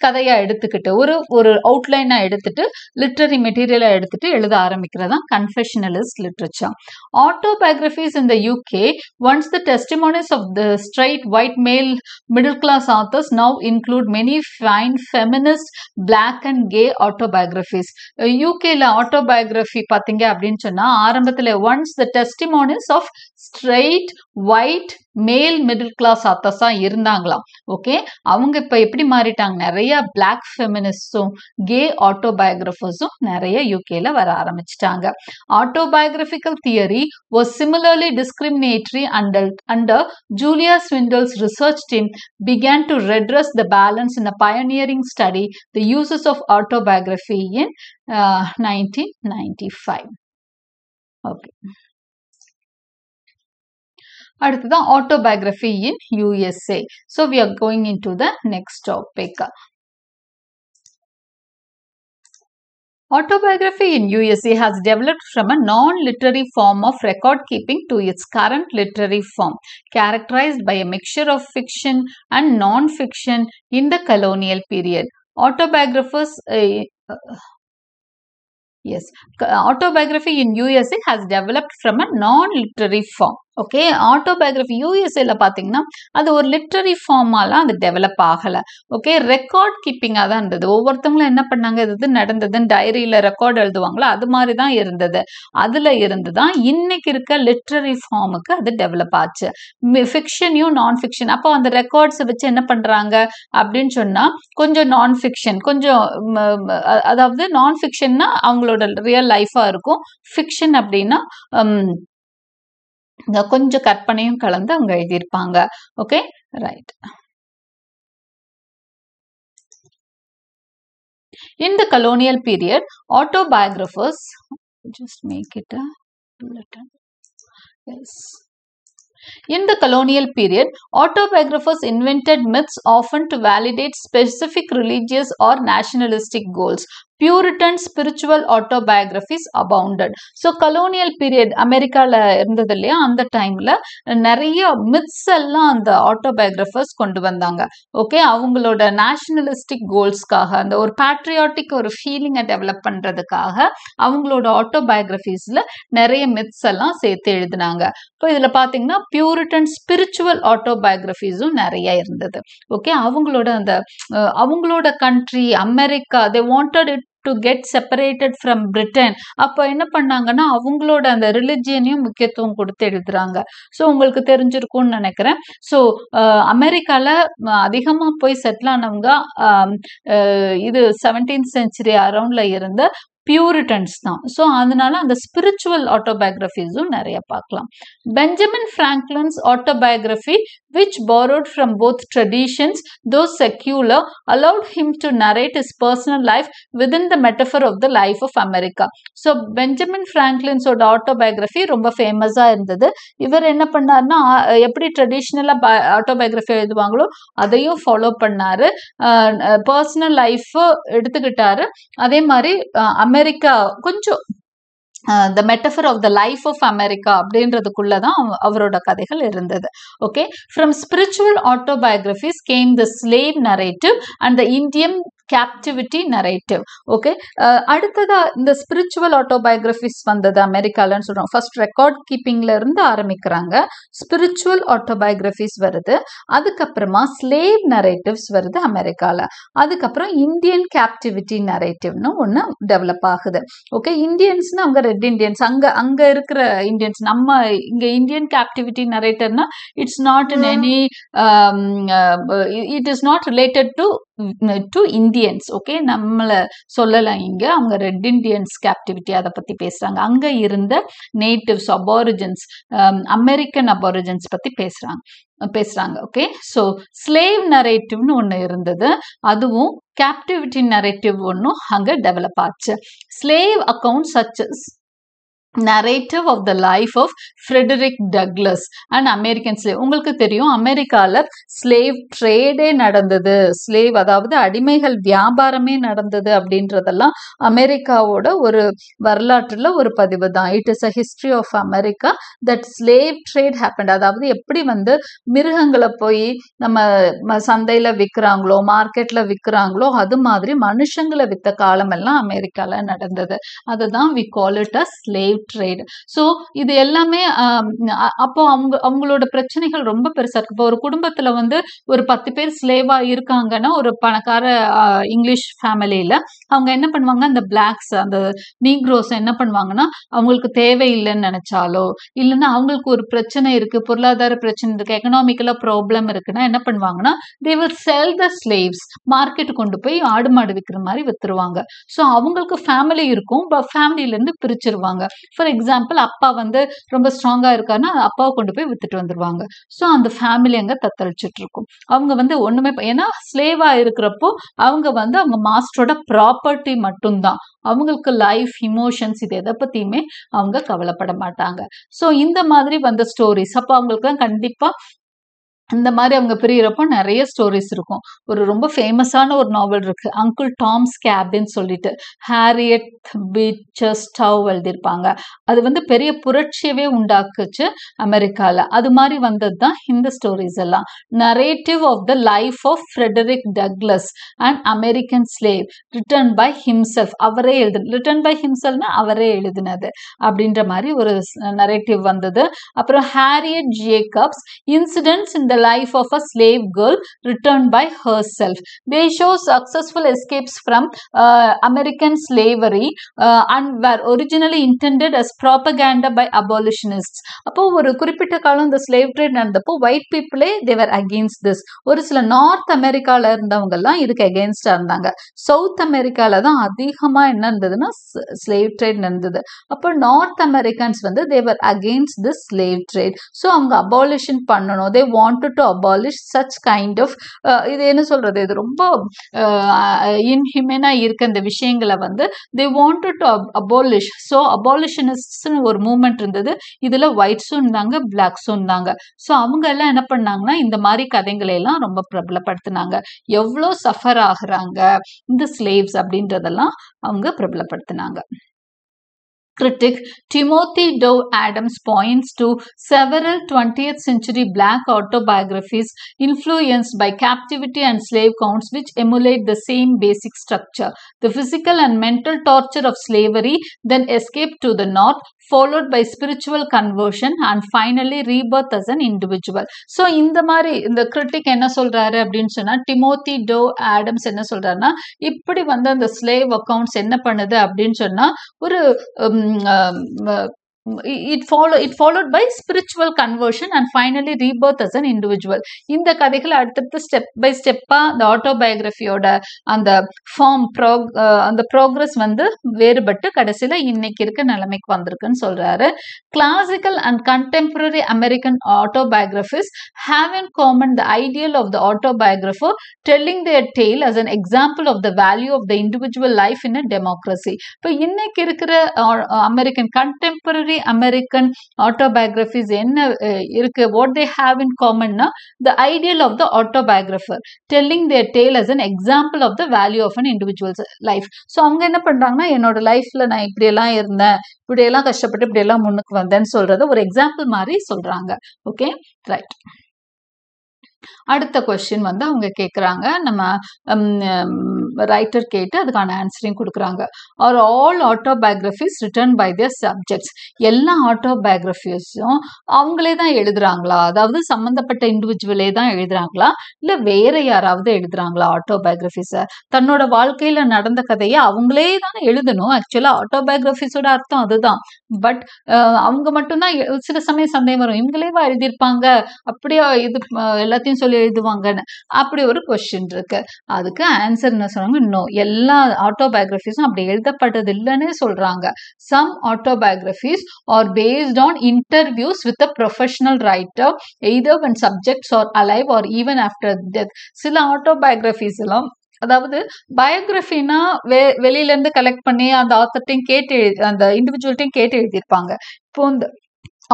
கதையாக கதையா எடுத்துக்கிட்டு ஒரு ஒரு அவுட்லைனா எடுத்துட்டு லிட்டரி மெட்டீரியலா எடுத்துட்டு எழுத ஆரம்பிக்கிறதான் confessionalist literature autobiographies in UK once the the of the the white male middle class authors authors include many fine feminist feminist black and gay autobiographies. யூகேல ஆட்டோபயோகிராஃபி பார்த்தீங்க அப்படின்னு சொன்னா ஆரம்பத்தில் once the testimonies of straight white male middle class அத்தஸா இருந்தாங்களாம் okay அவங்க இப்ப எப்படி மாறிட்டாங்க நிறைய பிளாக் ஃபெமினிஸ்டும் கே ஆட்டோபயோகிராஃபர்ஸும் நிறைய யூகேல வர ஆரம்பிச்சிட்டாங்க autobiographical theory was similarly discriminatory under under Julia Swindells research team began to redress the balance in a pioneering study the uses of autobiography in nineteen ninety five okay அடுத்ததான் autobiography in USA. So we are going into the next topic. Autobiography in USA has developed from a non-literary form of record keeping to its current literary form, characterized by a mixture of fiction and non-fiction in the colonial period. Autobiographers uh, Yes, autobiography in USA has developed from a non-literary form. okay autobiography யூஎஸ்ஏல பார்த்தீங்கன்னா அது ஒரு literary ஃபார்மாலாம் அது develop ஆகலை. Okay record கீப்பிங்காக தான் இருந்தது. ஒவ்வொருத்தவங்களும் என்ன பண்ணாங்க? இது இது நடந்ததுன்னு டைரியில் ரெக்கார்ட் எழுதுவாங்களோ அது மாதிரி தான் இருந்தது. அதில் இருந்து தான் இன்னைக்கு இருக்க லிட்ரரி ஃபார்முக்கு அது டெவலப் ஆச்சு. ஃபிக்ஷனையும் நான் ஃபிக்ஷன் அப்போ அந்த ரெக்கார்ட்ஸை வச்சு என்ன பண்ணுறாங்க அப்படின்னு சொன்னால் கொஞ்சம் நான் ஃபிக்ஷன் கொஞ்சம் அதாவது நான் ஃபிக்ஷன்னா அவங்களோட ரியல் லைஃபாக இருக்கும். ஃபிக்ஷன் அப்படின்னா கொஞ்சம் கற்பனையும் கலந்து அவங்க எழுதியிருப்பாங்க okay right In the colonial period, autobiographers just make it a bulletin. Yes. In the colonial period, autobiographers invented myths often to validate specific religious or nationalistic goals. Puritan spiritual autobiographies abounded so colonial period அமெரிக்காவில் இருந்தது இல்லையா? அந்த டைமில் நிறைய myths எல்லாம் அந்த autobiographers கொண்டு வந்தாங்க. ஓகே அவங்களோட நேஷனலிஸ்டிக் கோல்ஸ்க்காக அந்த ஒரு பேட்ரியாட்டிக் ஒரு ஃபீலிங்கை டெவலப் பண்ணுறதுக்காக அவங்களோட ஆட்டோபயோகிராஃபிஸில் நிறைய மித்ஸ் எல்லாம் சேர்த்து எழுதினாங்க. இப்போ இதில் பார்த்தீங்கன்னா பியூரிட்டன் ஸ்பிரிச்சுவல் ஆட்டோபயோகிராஃபிஸும் நிறைய இருந்தது. ஓகே அவங்களோட அந்த அவங்களோட country America they wanted it to get separated from Britain அப்போ என்ன பண்ணாங்கன்னா அவங்களோட அந்த ரிலிஜியனையும் முக்கியத்துவம் கொடுத்து எழுதுறாங்க. ஸோ உங்களுக்கு தெரிஞ்சிருக்கும்னு நினைக்கிறேன். ஸோ அமெரிக்காவில் அதிகமாக போய் செட்டில் ஆனவங்க இது செவன்டீன் செஞ்சுரி அரௌண்டில் இருந்து பியூரிட்டன்ஸ் தான். ஸோ அதனால அந்த ஸ்பிரிச்சுவல் ஆட்டோபயோகிராஃபிஸும் நிறைய பார்க்கலாம். Benjamin Franklin's autobiography which borrowed from both traditions, though secular, allowed him to narrate his personal life within the metaphor of the life of America. So Benjamin ஃப்ராங்க்லின்ஸோட autobiography ரொம்ப ஃபேமஸாக இருந்தது. இவர் என்ன பண்ணார்னா எப்படி ட்ரெடிஷ்னலாக ஆட்டோபயோகிராஃபி எழுதுவாங்களோ அதையும் ஃபாலோ பண்ணாரு. பர்சனல் லைஃப் எடுத்துக்கிட்டாரு. அதே மாதிரி அமெரிக்கா கொஞ்சம் the metaphor of the life of America அப்படின்றதுக்குள்ள தான் அவரோட கதைகள் இருந்தது. Okay from spiritual autobiographies came the slave narrative and the Indian captivity narrative okay அடுத்ததா இந்த ஸ்பிரிச்சுவல் ஆட்டோபயோகிராஃபிஸ் வந்தது அமெரிக்காலன்னு சொல்கிறோம் ஃபர்ஸ்ட் ரெக்கார்ட் கீப்பிங்ல இருந்து ஆரம்பிக்கிறாங்க. ஸ்பிரிச்சுவல் ஆட்டோபயோகிராஃபிஸ் வருது. அதுக்கப்புறமா ஸ்லேவ் நரேட்டிவ்ஸ் வருது அமெரிக்காவில் அதுக்கப்புறம் இந்தியன் கேப்டிவிட்டி நரேட்டிவ்னு ஒன்று டெவலப் ஆகுது. ஓகே இந்தியன்ஸ்னு அவங்க ரெட் இண்டியன்ஸ் அங்கே அங்கே இருக்கிற இந்தியன்ஸ் நம்ம இங்கே Indian captivity நரேட்டர்னா it's not in any it is not related to to Indians okay நம்மளை சொல்லலாம் இங்கே. அவங்க ரெட் இண்டியன்ஸ் கேப்டிவிட்டி அதை பற்றி பேசுகிறாங்க அங்கே இருந்த நேட்டிவ்ஸ் அபாரிஜன்ஸ் அமெரிக்கன் அபாரிஜன்ஸ் பற்றி பேசுகிறாங்க பேசுகிறாங்க ஓகே ஸோ ஸ்லேவ் நரேட்டிவ்னு ஒன்று இருந்தது. அதுவும் கேப்டிவிட்டி நரேட்டிவ் ஒன்றும் அங்கே டெவலப் ஆச்சு. Slave account such as narrative of the life of Frederick Douglass and American slave உங்களுக்கு தெரியும் அமெரிக்காவில் ஸ்லேவ் ட்ரேடே நடந்தது. ஸ்லேவ் அதாவது அடிமைகள் வியாபாரமே நடந்தது அப்படின்றதெல்லாம் அமெரிக்காவோட ஒரு வரலாற்றில் ஒரு பதிவு தான் it is a history of America that slave trade happen அதாவது எப்படி வந்து மிருகங்களை போய் நம்ம சந்தையில் விற்கிறாங்களோ மார்க்கெட்டில் விற்கிறாங்களோ அது மாதிரி மனுஷங்களை விற்ற காலமெல்லாம் அமெரிக்காவில் நடந்தது. அதுதான் we call it a slave trade so இது எல்லாமே அப்போ அவங்க அவங்களோட பிரச்சனைகள் ரொம்ப பெருசாக இருக்கு. இப்போ ஒரு குடும்பத்தில் வந்து ஒரு பத்து பேர் ஸ்லேவாக இருக்காங்கன்னா ஒரு பணக்கார இங்கிலீஷ் ஃபேமிலியில் அவங்க என்ன பண்ணுவாங்க? அந்த பிளாக்ஸ் அந்த நீக்ரோஸ் என்ன பண்ணுவாங்கன்னா அவங்களுக்கு தேவையில்லைன்னு நினைச்சாலோ இல்லைன்னா அவங்களுக்கு ஒரு பிரச்சனை இருக்கு பொருளாதார பிரச்சனை இருக்கு எக்கனாமிக்கலாக ப்ராப்ளம் இருக்குன்னா என்ன பண்ணுவாங்கன்னா they will sell the slaves market கொண்டு போய் ஆடு மாடு விற்கிற மாதிரி வித்துருவாங்க. ஸோ அவங்களுக்கு ஃபேமிலி இருக்கும் ஃபேமிலியிலேருந்து பிரிச்சிருவாங்க. ஃபார் எக்ஸாம்பிள் அப்பா வந்து ரொம்ப ஸ்ட்ராங்காக இருக்காருன்னா அப்பாவை கொண்டு போய் வித்துட்டு வந்துருவாங்க. ஸோ அந்த ஃபேமிலி அங்கே தத்தளிச்சுட்டு இருக்கும் அவங்க வந்து ஒன்றுமே ஏன்னா ஸ்லேவாக இருக்கிறப்போ அவங்க வந்து அவங்க மாஸ்டரோட ப்ராப்பர்ட்டி மட்டும்தான். அவங்களுக்கு லைஃப் இமோஷன்ஸ் இது எதை பற்றியுமே அவங்க கவலைப்பட மாட்டாங்க. ஸோ இந்த மாதிரி வந்த ஸ்டோரிஸ் அப்போ அவங்களுக்கு கண்டிப்பாக இந்த மாதிரி அவங்க பிரியறப்போ நிறைய ஸ்டோரிஸ் இருக்கும். ஒரு ரொம்ப ஃபேமஸான ஒரு நாவல் இருக்கு. அங்கிள் டாம்ஸ் கேபின்னு சொல்லிட்டு ஹாரியட் பீச்சர் ஸ்டவ் எழுதியிருப்பாங்க. அது வந்து பெரிய புரட்சியவே உண்டாக்குச்சு அமெரிக்காவில் அது மாதிரி வந்தது தான் இந்த ஸ்டோரிஸ் எல்லாம். Narrative of the life of Frederick Douglass and American slave written by himself அவரே எழுது ரிட்டன் பை ஹிம்செல்ஃப்னா அவரே எழுதினது அப்படின்ற மாதிரி ஒரு நரேட்டிவ் வந்தது. அப்புறம் ஹாரியட் ஜேக்கப்ஸ் இன்சிடென்ட்ஸ் இந்த த life of a slave girl returned by herself. They show successful escapes from uh, American slavery uh, and were originally intended as propaganda by abolitionists. அப்போ ஒரு குறிப்பிட்ட காலம் இந்த ஸ்லேவ் ட்ரேட் நடந்தப்போ white பீப்புளே they were against this ஒரு சில north அமெரிக்கால இருந்தவங்க எல்லாம் இதுக்கு அகெயின்ஸ்டா இருந்தாங்க. சவுத் அமெரிக்கால தான் அதிகமா என்ன இருந்ததுன்னா ஸ்லேவ் ட்ரேட் நடந்தது. அப்போ நார்த் அமெரிக்கன்ஸ் வந்து they were against this slave trade so அவங்க அபாலிஷன் பண்ணணும். They want to abolish such kind of இது என்ன சொல்றது? இது ரொம்ப uh, இன்ஹியூமனா இருக்க இந்த விஷயங்களை வந்து they wanted to abolish so அபாலிஷனிஸ்ட்னு ஒரு மூமெண்ட் இருந்தது. இதுல ஒயிட்ஸும் இருந்தாங்க பிளாக்ஸும் இருந்தாங்க ஸோ அவங்க எல்லாம் என்ன பண்ணாங்கன்னா இந்த மாதிரி கதைகளை எல்லாம் ரொம்ப பிரபலப்படுத்தினாங்க. எவ்வளோ சஃபர் ஆகுறாங்க இந்த ஸ்லேவ்ஸ் அப்படின்றதெல்லாம் அவங்க பிரபலப்படுத்தினாங்க. critic Timothy Dow Adams points to several 20th century black autobiographies influenced by captivity and slave counts which emulate the same basic structure. The physical and mental torture of slavery, then escape to the north, followed by spiritual conversion and finally rebirth as an individual. So இந்த மாதிரி இந்த critic என்ன சொல்றாரு அப்படின்னு சொன்னா Timothy to Adams என்ன சொல்றாருன்னா இப்படி வந்து அந்த ஸ்லேவ் அக்கவுண்ட்ஸ் என்ன பண்ணுது அப்படின்னு சொன்னா ஒரு 嗯呃呃 it follow it followed by spiritual conversion and finally rebirth as an individual இந்த கதைகள் அடுத்தடுத்து ஸ்டெப் பை ஸ்டெப்பா அந்த ஆட்டோபயோகிராஃபியோட அந்த ஃபார்ம் ப்ரோக் அந்த ப்ரோக்ரஸ் வந்து வேறுபட்டு கடைசியில் இன்னைக்கு இருக்க நிலைமைக்கு வந்திருக்குன்னு சொல்றாரு. Classical and contemporary American autobiographies have in common the ideal of the autobiographer telling their tale as an example of the value of the individual life in a democracy இப்போ இன்னைக்கு இருக்கிற அமெரிக்கன் கண்டெம்பரரி அமெரிக்கன் ஆட்டோபயோகிராஃபிஸ் என்ன இருக்கு? What they have in காமன்னா the ideal of the autobiographer telling their tale as an example of the value of an individual's life so அவங்க என்ன பண்றாங்கன்னா என்னோட லைஃப்ல நான் இப்படியெல்லாம் இருந்தேன் இப்படியெல்லாம் கஷ்டப்பட்டு இப்படியெல்லாம் முன்னுக்கு வந்தேன்னு சொல்றத ஒரு எக்ஸாம்பிள் மாதிரி சொல்றாங்க. ஓகே ரைட் அடுத்த கொஸ்டின் வந்து அவங்க கேட்குறாங்க நம்ம ரைட்டர் கேட்டு அதுக்கான ஆன்சரையும் கொடுக்குறாங்க. Are all autobiographies written by their subjects எல்லா ஆட்டோபயோகிராஃபிஸும் அவங்களே தான் எழுதுறாங்களா? அதாவது சம்மந்தப்பட்ட இண்டிவிஜுவலே தான் எழுதுறாங்களா? இல்லை வேற யாராவது எழுதுறாங்களா ஆட்டோபயோகிராஃபிஸை தன்னோட வாழ்க்கையில நடந்த கதையை அவங்களே தான் எழுதணும். ஆக்சுவலா ஆட்டோபயோகிராஃபிஸோட அர்த்தம் அதுதான். பட் அவங்க மட்டும்தான் சில சமயம் சந்தேகம் வரும். இவங்களேவா எழுதியிருப்பாங்க. அப்படியே இது எல்லாத்தையும் சொல்லி எழுதுவாங்கன்னு. அப்படி ஒரு கொஸ்டின் இருக்கு. அதுக்கு ஆன்சர் என்ன சொன்னாங்க? நோ எல்லா ஆட்டோபயோகிராஃபிஸும் அப்படி எழுதப்பட்டது இல்லைன்னு சொல்றாங்க. Some autobiographies are based on interviews with a professional writer either when subjects are alive or even after death சில ஆட்டோபயோகிராஃபிஸ் எல்லாம் அதாவது பயோகிராஃபினா வெ வெளியில இருந்து கலெக்ட் பண்ணி அந்த ஆத்தர்ட்டையும் கேட்டு எழுதி அந்த இண்டிவிஜுவல்ட்டையும் கேட்டு எழுதியிருப்பாங்க. இப்போ இந்த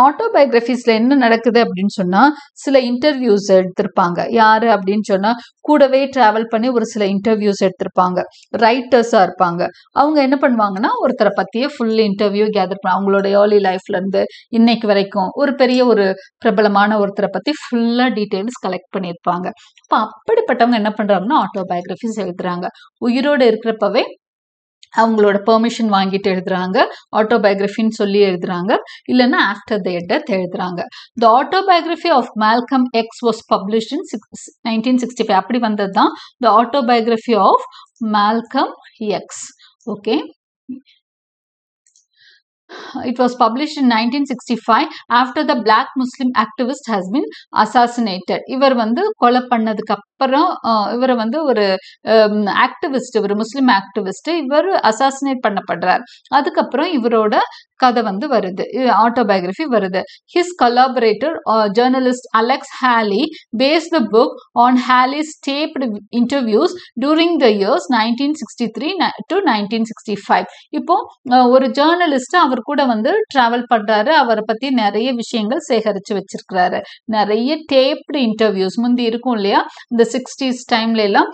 ஆட்டோபயோகிராஃபிஸ்ல என்ன நடக்குது அப்படின்னு சொன்னா சில இன்டர்வியூஸ் எடுத்திருப்பாங்க. யாரு அப்படின்னு சொன்னா கூடவே டிராவல் பண்ணி ஒரு சில இன்டர்வியூஸ் எடுத்திருப்பாங்க. ரைட்டர்ஸா இருப்பாங்க. அவங்க என்ன பண்ணுவாங்கன்னா ஒருத்தரை பத்தியே ஃபுல் இன்டர்வியூ கேதர் பண்ண அவங்களோட ஏர்லி லைஃப்ல இருந்து இன்னைக்கு வரைக்கும் ஒரு பெரிய ஒரு பிரபலமான ஒருத்தரை பத்தி ஃபுல்லா டீட்டெயில்ஸ் கலெக்ட் பண்ணியிருப்பாங்க. இப்போ அப்படிப்பட்டவங்க என்ன பண்றாங்கன்னா ஆட்டோபயோகிராஃபிஸ் எழுதுறாங்க. உயிரோடு இருக்கிறப்பவே அவங்களோட பெர்மிஷன் வாங்கிட்டு எழுதுறாங்க. ஆட்டோபயோகிராஃபின்னு சொல்லி எழுதுறாங்க. இல்லைன்னா ஆஃப்டர் த டெத் எழுதுறாங்க. The autobiography of Malcolm X was published in six nineteen sixty five அப்படி வந்தது தான் the autobiography of Malcolm X okay it was published in 1965 after the black muslim activist has been assassinated. இவர் வந்து கொலை பண்ணதுக்கு அப்புறம் இவரை வந்து ஒரு ஆக்டிவிஸ்ட் ஒரு முஸ்லீம் ஆக்டிவிஸ்ட் இவர் அசாசினேட் பண்ணப்படுறார். அதுக்கப்புறம் இவரோட கதை வந்து வருது. ஆட்டோபயோகிராஃபி வருது. His collaborator journalist Alex Haley based the book on Haley stepped interviews during the years nineteen sixty three to nineteen sixty five இப்போ ஒரு ஜேர்னலிஸ்ட் அவர் கூட வந்து டிராவல் பண்றாரு. அவரை பத்தி நிறைய விஷயங்கள் சேகரிச்சு வச்சிருக்கிறாரு. நிறைய டேப்டு இன்டர்வியூஸ் முந்தி இருக்கும் இல்லையா? இந்த சிக்ஸ்டீஸ் டைம்ல எல்லாம்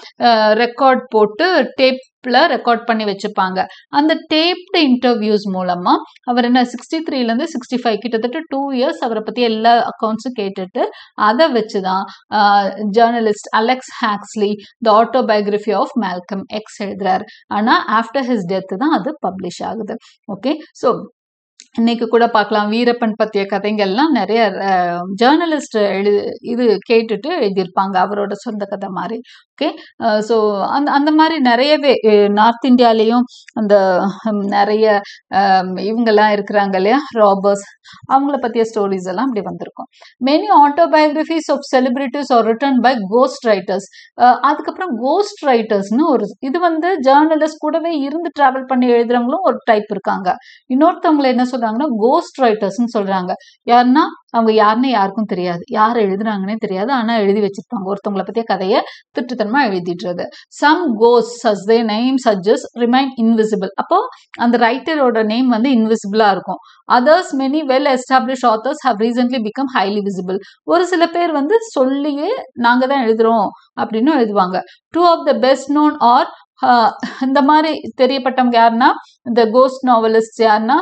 ரெக்கார்ட் போட்டு டேப்ல ரெக்கார்ட் பண்ணி வச்சுப்பாங்க. அந்த டேப்டு இன்டர்வியூஸ் மூலமா அவர் என்ன சிக்ஸ்டி த்ரீலேருந்து சிக்ஸ்டி ஃபைவ் கிட்டத்தட்ட டூ இயர்ஸ் அவரை பற்றி எல்லா அக்கௌண்ட்ஸும் கேட்டுட்டு அதை வச்சு தான் journalist Alex Huxley the autobiography of Malcolm X எழுதுறாரு. ஆனா ஆஃப்டர் ஹிஸ் டெத் தான் அது பப்ளிஷ் ஆகுது. ஓகே ஸோ இன்னைக்கு கூட பார்க்கலாம். வீரப்பன் பற்றிய கதைகள்லாம் நிறைய ஜேர்னலிஸ்ட் எழு இது கேட்டுட்டு எழுதியிருப்பாங்க. அவரோட சொந்த கதை மாதிரி. ஓகே. ஸோ அந்த அந்த மாதிரி நிறையவே நார்த் இந்தியாலேயும் அந்த நிறைய இவங்கெல்லாம் இருக்கிறாங்க இல்லையா? ராபர்ஸ் அவங்கள பற்றிய ஸ்டோரிஸ் எல்லாம் இப்படி வந்திருக்கும். Many autobiographies of celebrities are written by ghost writers அதுக்கப்புறம் கோஸ்ட் ரைட்டர்ஸ்னு ஒரு இது வந்து ஜேர்னலிஸ்ட் கூடவே இருந்து ட்ராவல் பண்ணி எழுதுறவங்களும் ஒரு டைப் இருக்காங்க. இன்னொருத்தவங்களை என்ன சொல்றாங்கன்னா கோஸ்ட் ரைட்டர்ஸ்னு சொல்றாங்க. யாருன்னா அவங்க யாருன்னு யாருக்கும் தெரியாது. யார் எழுதுறாங்கன்னே தெரியாது. ஆனா எழுதி வச்சிருப்பாங்க. ஒருத்தவங்களை பத்திய கதையை திட்டுத்தனமா எழுதிடுறது. Some goes as the name சஜஸ் ரிமைன் இன்விசிபிள் அப்போ அந்த ரைட்டரோட நேம் வந்து இன்விசிபிளா இருக்கும். Others many well establish authors have recently become highly visible ஒரு சில பேர் வந்து சொல்லியே நாங்க தான் எழுதுறோம் அப்படின்னு எழுதுவாங்க. Two of the best known are இந்த மாதிரி தெரியப்பட்டவங்க யாருன்னா இந்த கோஸ்ட் நாவலிஸ்ட் யாருன்னா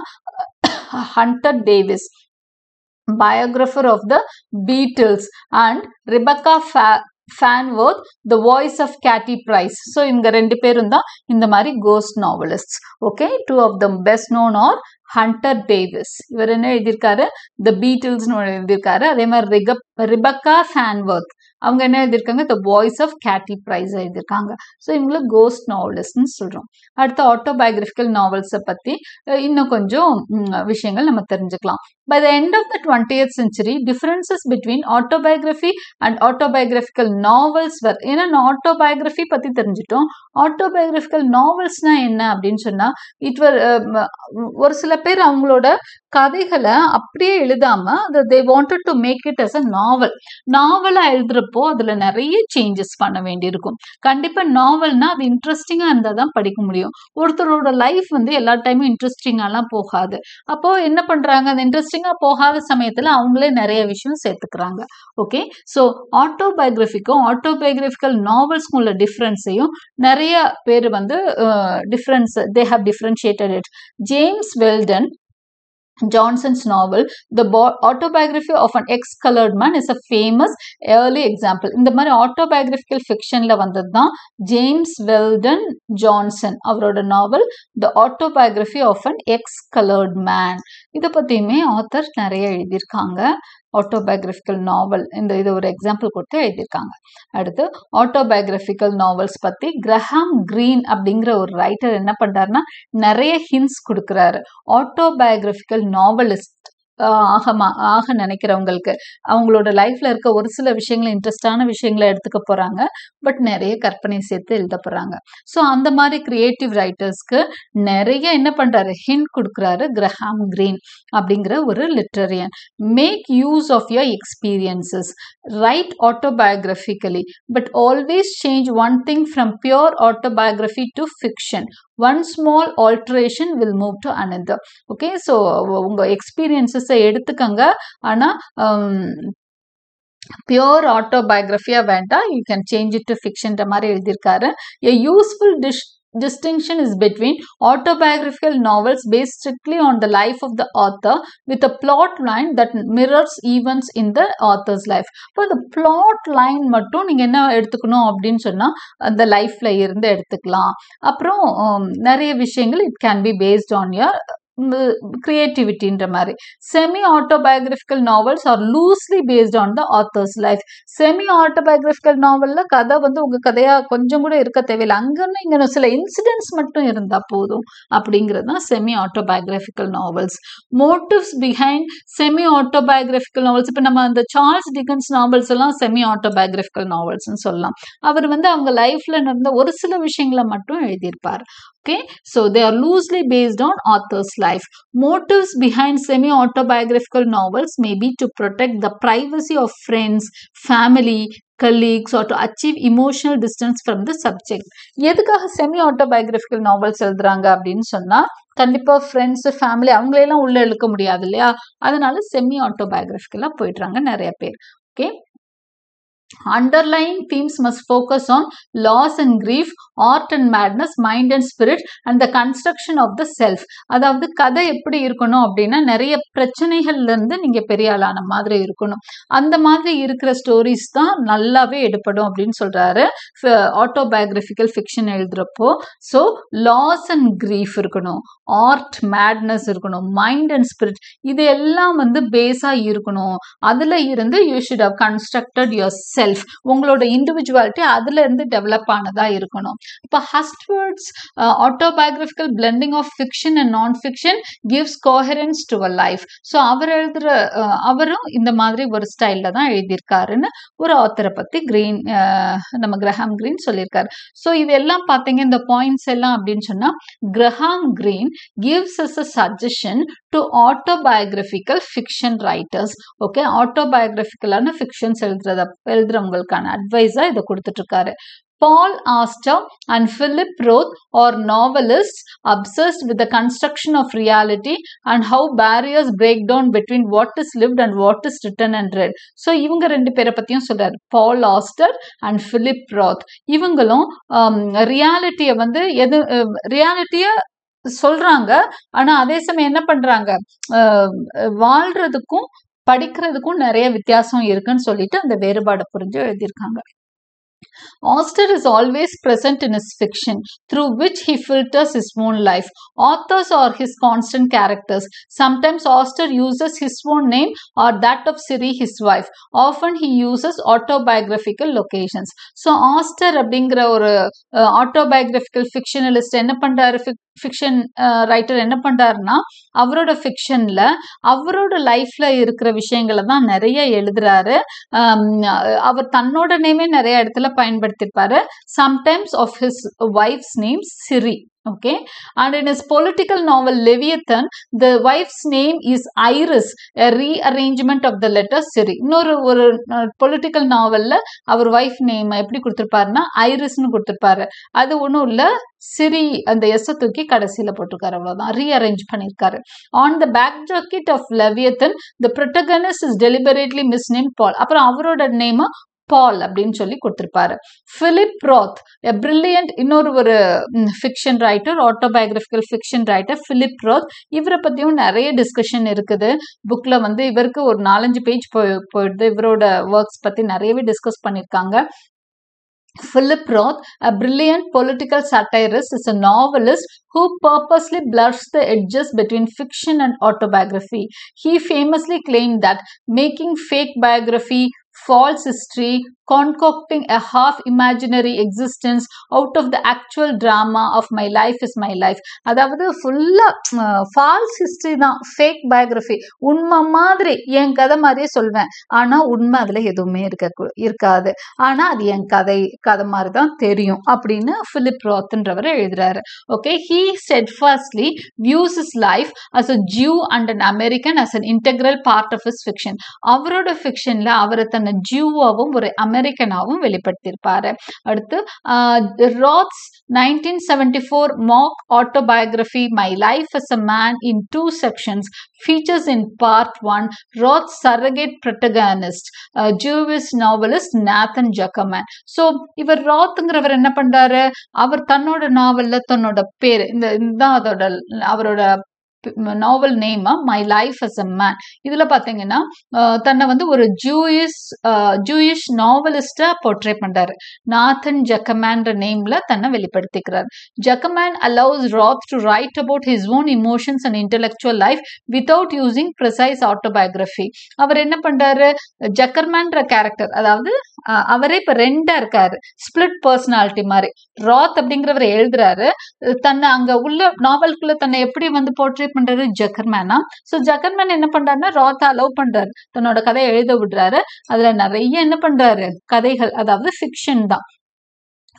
uh, Hunter Davies biographer of the Beatles and Rebecca Fa- Farnworth the voice of Cathy Price so இவங்க ரெண்டு பேரும் தான் இந்த மாதிரி ghost novelist okay two of the best known are Hunter Davies இவர் என்ன எழுதியிருக்காரு? த பீட்டில்ஸ்னு எழுதியிருக்காரு. அதே மாதிரி ரிகப் ரிபக்கா ஃபேன்வர்த் அவங்க என்ன எழுதியிருக்காங்க? The voice of Katie Price எழுதியிருக்காங்க. ஸோ இவங்கள கோஸ்ட் நாவலிஸ்ட்னு சொல்கிறோம் அடுத்து ஆட்டோபயோகிராஃபிக்கல் நாவல்ஸை பற்றி இன்னும் கொஞ்சம் விஷயங்கள் நம்ம தெரிஞ்சுக்கலாம். By the end of the twentieth century differences between autobiography and autobiographical novels were ஏன்னா நான் ஆட்டோபயோகிராஃபி பற்றி தெரிஞ்சிட்டோம். ஆட்டோபயோகிராஃபிக்கல் நாவல்ஸ்னா என்ன அப்படின்னு சொன்னால் இட் வர் ஒரு சில பேர் அவங்களோட கதைகளை அப்படியே எழுதாமல் they wanted to make it as a novel நாவலாக எழுதுகிற எழுதுறப்போ அதுல நிறைய சேஞ்சஸ் பண்ண வேண்டியிருக்கும். கண்டிப்பா நாவல்னா அது இன்ட்ரெஸ்டிங்கா இருந்தா தான் படிக்க முடியும். ஒருத்தரோட லைஃப் வந்து எல்லா டைமும் இன்ட்ரெஸ்டிங்காலாம் போகாது. அப்போ என்ன பண்றாங்க? அந்த இன்ட்ரெஸ்டிங்கா போகாத சமயத்துல அவங்களே நிறைய விஷயம் சேர்த்துக்கிறாங்க. ஓகே ஸோ ஆட்டோபயோகிராஃபிக்கும் ஆட்டோபயோகிராஃபிக்கல் நாவல்ஸ்க்கும் உள்ள டிஃப்ரென்ஸையும் நிறைய பேர் வந்து difference they have differentiated it James Weldon Johnson's novel, The Bo- Autobiography of an Ex-Colored Man, is a famous early example. இந்த மாதிரி ஆட்டோபயோகிராஃபிக்கல் ஃபிக்ஷன்ல வந்தது தான் ஜேம்ஸ் வெல்டன் ஜான்சன் அவரோட novel the autobiography of an ex coloured man இதை பற்றியுமே author நிறைய எழுதியிருக்காங்க autobiographical நாவல் இந்த இது ஒரு எக்ஸாம்பிள் கொடுத்து எழுதியிருக்காங்க. அடுத்து ஆட்டோபயோகிராஃபிக்கல் நாவல்ஸ் பற்றி கிரஹாம் கிரீன் அப்படிங்கிற ஒரு ரைட்டர் என்ன பண்ணுறாருன்னா நிறைய ஹின்ஸ் கொடுக்குறாரு. ஆட்டோபயோகிராஃபிக்கல் நாவலிஸ்ட் ஆகமா ஆக நினைக்கிறவங்களுக்கு. அவங்களோட லைஃப்ல இருக்க ஒரு சில விஷயங்களை இன்ட்ரெஸ்டான விஷயங்களை எடுத்துக்க போறாங்க. பட் நிறைய கற்பனை சேர்த்து எழுத போறாங்க. ஸோ அந்த மாதிரி கிரியேட்டிவ் ரைட்டர்ஸ்க்கு நிறைய என்ன பண்றாரு? ஹிண்ட் கொடுக்குறாரு கிரஹாம் கிரீன் அப்படிங்கிற ஒரு literary make use of your experiences right autobiographically but always change one thing from pure autobiography to fiction one small alteration will move to another okay so உங்கள் எக்ஸ்பீரியன்சஸை எடுத்துக்கங்க. ஆனால் பியோர் ஆட்டோபயோகிராஃபியாக வேண்டாம். You can change it to ஃபிக்ஷன்ற மாதிரி எழுதியிருக்காரு. A useful dis distinction is between autobiographical novels based strictly on the life of the author with a plot line that mirrors events in the author's life இப்போ அந்த plot line மட்டும் நீங்கள் என்ன எடுத்துக்கணும் அப்படின்னு சொன்னால் அந்த லைஃப்பில் இருந்து எடுத்துக்கலாம் அப்புறம் நிறைய விஷயங்கள் it can be based on your கிரியேட்டிவிட்டின்ற மாதிரி. Semi autobiographical novels are loosely based on the author's life semi autobiographical நாவலில் கதை வந்து உங்கள் கதையாக கொஞ்சம் கூட இருக்க தேவையில்லை. அங்கன்னு இங்கே சில இன்சிடென்ட்ஸ் மட்டும் இருந்தால் போதும். அப்படிங்கிறது தான் semi autobiographical novels motives behind semi autobiographical novels இப்போ நம்ம அந்த சார்ல்ஸ் டிகன்ஸ் நாவல்ஸ் எல்லாம் செமி ஆட்டோபயோகிராஃபிக்கல் நாவல்ஸ்னு சொல்லலாம். அவர் வந்து அவங்க லைஃப்ல நடந்த ஒரு சில விஷயங்களை மட்டும் எழுதியிருப்பார். Okay, so they are loosely based on author's life. motives behind semi autobiographical novels may be to protect the privacy of friends, family, colleagues, or to achieve emotional distance from the subject. எதுக்காக semi autobiographical novels எழுதுறாங்க அப்படின்னு சொன்னா கண்டிப்பா friends family அவங்களையெல்லாம் உள்ள இழுக்க முடியாது இல்லையா அதனால செமி ஆட்டோபயோகிராஃபிக்கலா போயிடுறாங்க நிறைய பேர் okay underlying themes must focus on loss and grief art and madness mind and spirit and the construction of the self. அதாவது கதை எப்படி இருக்கணும் அப்படின்னா நிறைய பிரச்சனைகள்ல இருந்து நீங்க பெரிய ஆளான மாதிரி இருக்கணும். அந்த மாதிரி இருக்கிற ஸ்டோரிஸ் தான் நல்லாவே எடுப்படும் அப்படின்னு சொல்றாரு. ஆட்டோபயோகிராபிக்கல் ஃபிக்ஷன் எழுதுறப்போ ஸோ லாஸ் அண்ட் கிரீஃப் இருக்கணும் ஆர்ட் மேட்னஸ் இருக்கணும் மைண்ட் அண்ட் ஸ்பிரிட் இது எல்லாம் வந்து பேஸா இருக்கணும். அதுல இருந்து you should have constructed your self self உங்களோட இண்டிவிஜுவாலிட்டி அதுல இருந்து டெவலப் ஆனதா இருக்கணும். இப்போ Hustvedt's autobiographical blending of fiction and non fiction gives coherence to a life so அவர் எழுதுற uh, அவரும் இந்த மாதிரி ஒரு ஸ்டைல்ல தான் எழுதியிருக்காருன்னு ஒரு ஆத்தரை பத்தி கிரீன் uh, நம்ம கிரஹாம் கிரீன் சொல்லியிருக்காரு. ஸோ இதெல்லாம் பார்த்தீங்க இந்த பாயிண்ட்ஸ் எல்லாம் அப்படின்னு சொன்னா Graham Greene gives us a suggestion to autobiographical fiction writers okay ஆட்டோபயோகிராஃபிக்கலான fictions எழுதுறத எழுதுறவங்களுக்கான அட்வைஸா இதை கொடுத்துட்டு இருக்காரு Paul Auster and Philip Roth are novelists obsessed with the construction of reality and how barriers break down between what is lived and what is written and read. So இவங்க ரெண்டு பேரை பற்றியும் சொல்றாரு Paul Auster and Philip Roth இவங்களும் ரியாலிட்டியை வந்து எது ரியாலிட்டியை சொல்றாங்க ஆனா அதே சமயம் என்ன பண்றாங்க அஹ் வாழ்றதுக்கும் படிக்கிறதுக்கும் நிறைய வித்தியாசம் இருக்குன்னு சொல்லிட்டு அந்த வேறுபாடை புரிஞ்சு எழுதியிருக்காங்க Auster is always present in his fiction, through which he filters his own life. Authors are his constant characters. Sometimes Auster uses his own name or that of Siri, his wife. Often he uses autobiographical locations. So Auster அப்படிங்கிற ஒரு autobiographical ஃபிக்ஷனலிஸ்ட் என்ன பண்றாரு fiction writer uh, என்ன பண்ணுறாருன்னா அவரோட ஃபிக்ஷனில் அவரோட லைஃப்ல இருக்கிற விஷயங்களை தான் நிறைய எழுதுறாரு. அவர் தன்னோட நேமே நிறைய இடத்துல பயன்படுத்தியிருப்பாரு. Sometimes of his wife's name Siri okay? And in his political novel leviathan the wife's name is iris a rearrangement of the letter siri இன்னொரு ஒரு பொலிட்டிக்கல் நாவல்ல அவர் ஒய்ஃப் நேம் எப்படி கொடுத்திருப்பாருன்னா ஐரிஸ்னு கொடுத்திருப்பாரு. அது ஒன்றும் இல்ல சிரி அந்த எஸ்ஸை தூக்கி கடைசியில போட்டிருக்காரு அவ்வளவுதான். ரீஅரேஞ்ச் பண்ணியிருக்காரு. On the back jacket of Leviathan the protagonist is deliberately misname Paul அப்புறம் அவரோட நேம் பால் அப்படின்னு சொல்லி கொடுத்திருப்பாரு. பிலிப் ராத் எ பிரில்லியன்ட் இன்னொரு ஒரு fiction writer autobiographical fiction writer Philip Roth இவரை பத்தியும் நிறைய டிஸ்கஷன் இருக்குது. புக்ல வந்து இவருக்கு ஒரு நாலஞ்சு பேஜ் போய் போயிடுது. இவரோட ஒர்க்ஸ் பத்தி நிறையவே டிஸ்கஸ் பண்ணியிருக்காங்க. Philip Roth, a brilliant political satirist, is a novelist who purposely blurs the edges between fiction and autobiography. He famously claimed that making fake biography, false history, concocting a half imaginary existence out of the actual drama of my life is my life அதாவது ஃபுல்லாக false history தான் fake biography உண்மை மாதிரி என் கதை மாதிரியே சொல்வேன் ஆனால் உண்மை அதில் எதுவுமே இருக்க இருக்காது ஆனால் அது என் கதை கதை மாதிரிதான் தெரியும் அப்படின்னு ஃபிலிப் ராத்ன்றவர் எழுதுறாரு okay he said firstly views his life as a Jew and an American as an integral part of his fiction அவரோட ஃபிக்ஷனில் அவரை தன்னை ஜூவாவும் ஒரு அமெரிக்கனாவும் வெளிப்படுத்தியிருப்பாரு. அடுத்து Roth's nineteen seventy four mock autobiography my life as a man in two sections features in part one Roth's surrogate protagonist uh, Jewish novelist Nathan Zuckerman so இவர் ராத்ங்கிறவர் என்ன பண்றாரு? அவர் தன்னோட நாவல்ல தன்னோட பேர் இந்த இதுதான் அதோட அவரோட novel name my life as a man இதுல பாத்தீங்கன்னா தன்னை வந்து ஒரு ஜூயிஷ் ஜூயிஷ் நாவலிஸ்டா போர்ட்ரே பண்றாரு. நாத்தன் ஜக்கமேன்ற நேம்ல தன்னை வெளிப்படுத்திக்கிறார். Zuckerman allows Roth to write about his own emotions and intellectual life without using precise autobiography அவர் என்ன பண்றாரு? ஜக்கர்மேன்ற கேரக்டர் அதாவது அவரே இப்ப ரெண்டா இருக்காரு. ஸ்பிளிட் பர்சனாலிட்டி மாதிரி. ராத் அப்படிங்கிறவர் எழுதுறாரு. தன்னை அங்க உள்ள நாவல்குள்ள தன்னை எப்படி வந்து போர்ட்ரே பண்றாரு ஜக்கர்மேனா? சோ ஜக்கர்மேன் என்ன பண்றாருன்னா ராத்தா அலோவ் பண்றாரு. தன்னோட கதையை எழுத விடுறாரு. அதுல நிறைய என்ன பண்றாரு? கதைகள் அதாவது ஃபிக்ஷன் தான்.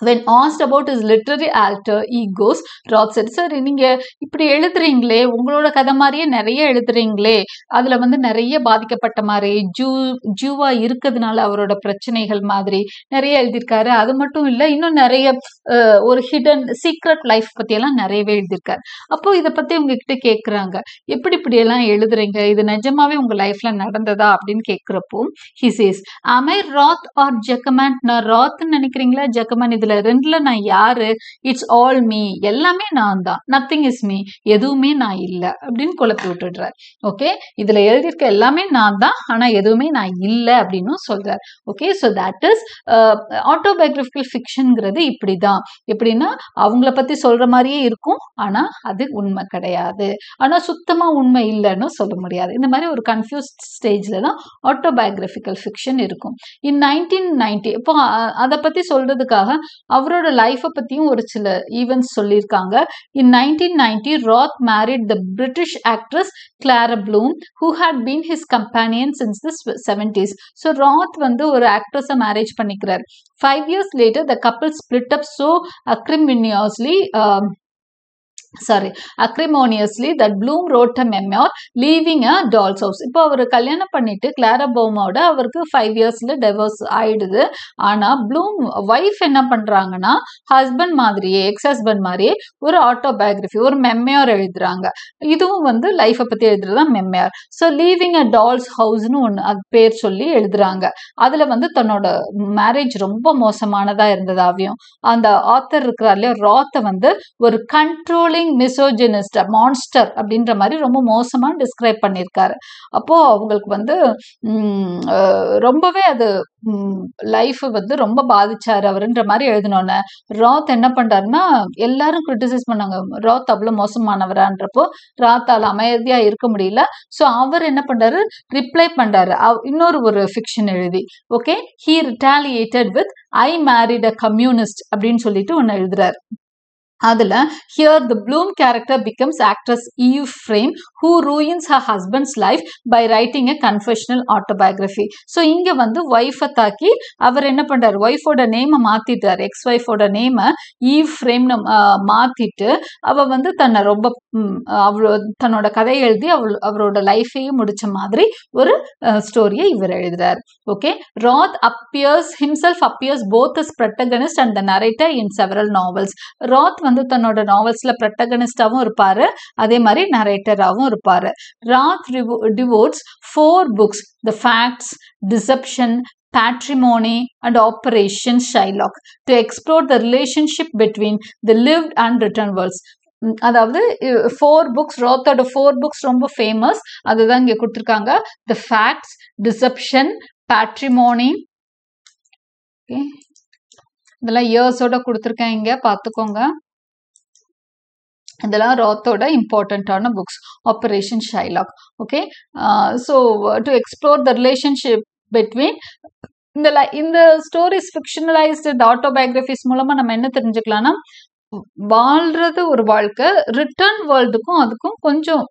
When asked about his literary alter egos Roth said sir நீங்க இப்படி எழுதுறீங்களே உங்களோட கதை மாதிரியே நிறைய எழுதுறீங்களே அதுல வந்து நிறைய பாதிக்கப்பட்ட மாதிரி ஜூ ஜூவா இருக்கிறதுனால அவரோட பிரச்சனைகள் மாதிரி நிறைய எழுதியிருக்காரு. அது மட்டும் இல்ல இன்னும் நிறைய ஒரு ஹிடன் சீக்ரெட் லைஃப் பத்தி எல்லாம் நிறையவே எழுதியிருக்காரு. அப்போ இதை பத்தி உங்ககிட்ட கேக்குறாங்க. எப்படி இப்படி எல்லாம் எழுதுறீங்க? இது நிஜமாவே உங்க லைஃப்ல நடந்ததா? அப்படின்னு கேட்குறப்போ ஹிசேஸ் அமை ராத் ஆர் ஜக்கமேன் நான் ராத்னு நினைக்கிறீங்களா? ஜக்கமேன் இதுல ரெண்டுல நான் யாரு? இட்ஸ் ஆல் மீ எல்லாமே நான் தான் நத்திங் இஸ் மீ எதுவுமே நான் இல்ல. அப்படின்னு குழப்பி விட்டுடுறாரு. ஓகே இதுல எழுதியிருக்க எல்லாமே நான் தான் ஆனா எதுவுமே நான் இல்ல அப்படின்னு சொல்றாரு. Okay so that is autobiographical ஃபிக்ஷன்ங்கிறது இப்படிதான். எப்படின்னா அவங்கள பத்தி சொல்ற மாதிரியே இருக்கும். ஆனா அது உண்மை கிடையாது. ஆனா சுத்தமா உண்மை இல்லைன்னு சொல்ல முடியாது. இந்த மாதிரி ஒரு கன்ஃபியூஸ் ஸ்டேஜ்ல தான் ஆட்டோபயோகிராபிக்கல் ஃபிக்ஷன் இருக்கும். இன் நைன்டீன் நைன்டி இப்போ அதை பத்தி சொல்றதுக்காக அவரோட லைஃப்பை பற்றியும் ஒரு சில ஈவெண்ட்ஸ் சொல்லியிருக்காங்க. In nineteen ninety Roth married the British actress Claire Bloom who had been his companion since the seventies so Roth வந்து ஒரு ஆக்ட்ரஸை மேரேஜ் பண்ணிக்கிறார். Five years later the couple split up so acrimoniously sorry acrimoniously that Bloom wrote a memoir leaving a doll's house இப்போ அவர் கல்யாணம் பண்ணிட்டு Clara பௌமோட அவருக்கு five இயர்ஸ்ல டைவர்ஸ் ஆயிடுது. ஆனா ப்ளூம் ஒய்ஃப் என்ன பண்றாங்கன்னா ஹஸ்பண்ட் மாதிரியே எக்ஸ் ஹஸ்பண்ட் மாதிரியே ஒரு ஆட்டோபயோகிராஃபி ஒரு மெம்மோர் எழுதுறாங்க. இதுவும் வந்து லைஃப்பை பத்தி தான் memoir so leaving a doll's ஹவுஸ்னு ஒன்று அது பேர் சொல்லி எழுதுறாங்க. அதுல வந்து தன்னோட மேரேஜ் ரொம்ப மோசமானதா இருந்ததாவையும் அந்த ஆத்தர் இருக்கிறார் இல்லையா ராத்தை வந்து ஒரு கண்ட்ரோலிங் மிசோஜினிஸ்ட் மான்ஸ்டர் அப்படின்ற மாதிரி ரொம்ப மோசமா டிஸ்கிரைப் பண்ணியிருக்காரு. அப்போ அவங்களுக்கு வந்து ரொம்பவே அது லைஃப் வந்து ரொம்ப பாதிச்சாரு அவருன்ற மாதிரி எழுதினோன்னே. ராத் என்ன பண்றாருன்னா எல்லாரும் கிரிட்டிசைஸ் பண்ணாங்க. ராத் அவ்வளவு மோசமானவரான்றப்போ ராத்தால் அமைதியா இருக்க முடியல. ஸோ அவர் என்ன பண்றாரு? ரிப்ளை பண்றாரு. அவ் இன்னொரு ஒரு ஃபிக்ஷன் எழுதி. Okay he retaliated with I married a communist அப்படின்னு சொல்லிட்டு ஒன்று எழுதுறாரு. அதுல here the Bloom character becomes actress Eve Frame who ruins her husband's life by writing a confessional autobiography so இங்க வந்து ஒய்ஃபை தாக்கி அவர் என்ன பண்றாரு? ஒய்ஃபோட நேமை மாத்திட்டாரு. எக்ஸ் ஒய்ஃபோட நேமை ஈவ் ஃப்ரேம்னு மாத்திட்டு அவ வந்து தன்னை ரொம்ப அவ்வளோ தன்னோட கதையை எழுதி அவள் அவரோட லைஃபையும் முடிச்ச மாதிரி ஒரு ஸ்டோரியை இவர் எழுதுறாரு. Okay Roth appears himself appears both his protagonist and the narrator in several novels Roth வந்து தன்னோட நாவல்ஸ்ல ப்ரட்டகனிஸ்டாவும் இருப்பாரு. அதே மாதிரி நரேட்டராகவும் இருப்பாரு. Roth devotes four books the facts deception patrimony and operation Shylock to explore the relationship between the lived and written worlds. அதாவது ஃபோர் புக்ஸ் ரோத்தோட ஃபோர் புக்ஸ் ரொம்ப ஃபேமஸ் அதுதான் இங்க கொடுத்துருக்காங்க. த ஃபேக்ட்ஸ் டிசப்ஷன் பேட்ரிமோனி இதெல்லாம் இயர்ஸோட கொடுத்துருக்கேன் இங்க. பார்த்துக்கோங்க இதெல்லாம் ராத்தோட இம்பார்ட்டண்ட்டான books operation Shylock okay so to explore the relationship between இந்த li- இந்த ஸ்டோரிஸ் ஃபிக்ஷனலைஸ்டு இந்த ஆட்டோபயோகிராஃபிஸ் நம்ம என்ன தெரிஞ்சுக்கலாம்னா வாழ்றது ஒரு வாழ்க்கை ரிட்டர்ன் வேர்ல்டுக்கும் அதுக்கும் கொஞ்சம்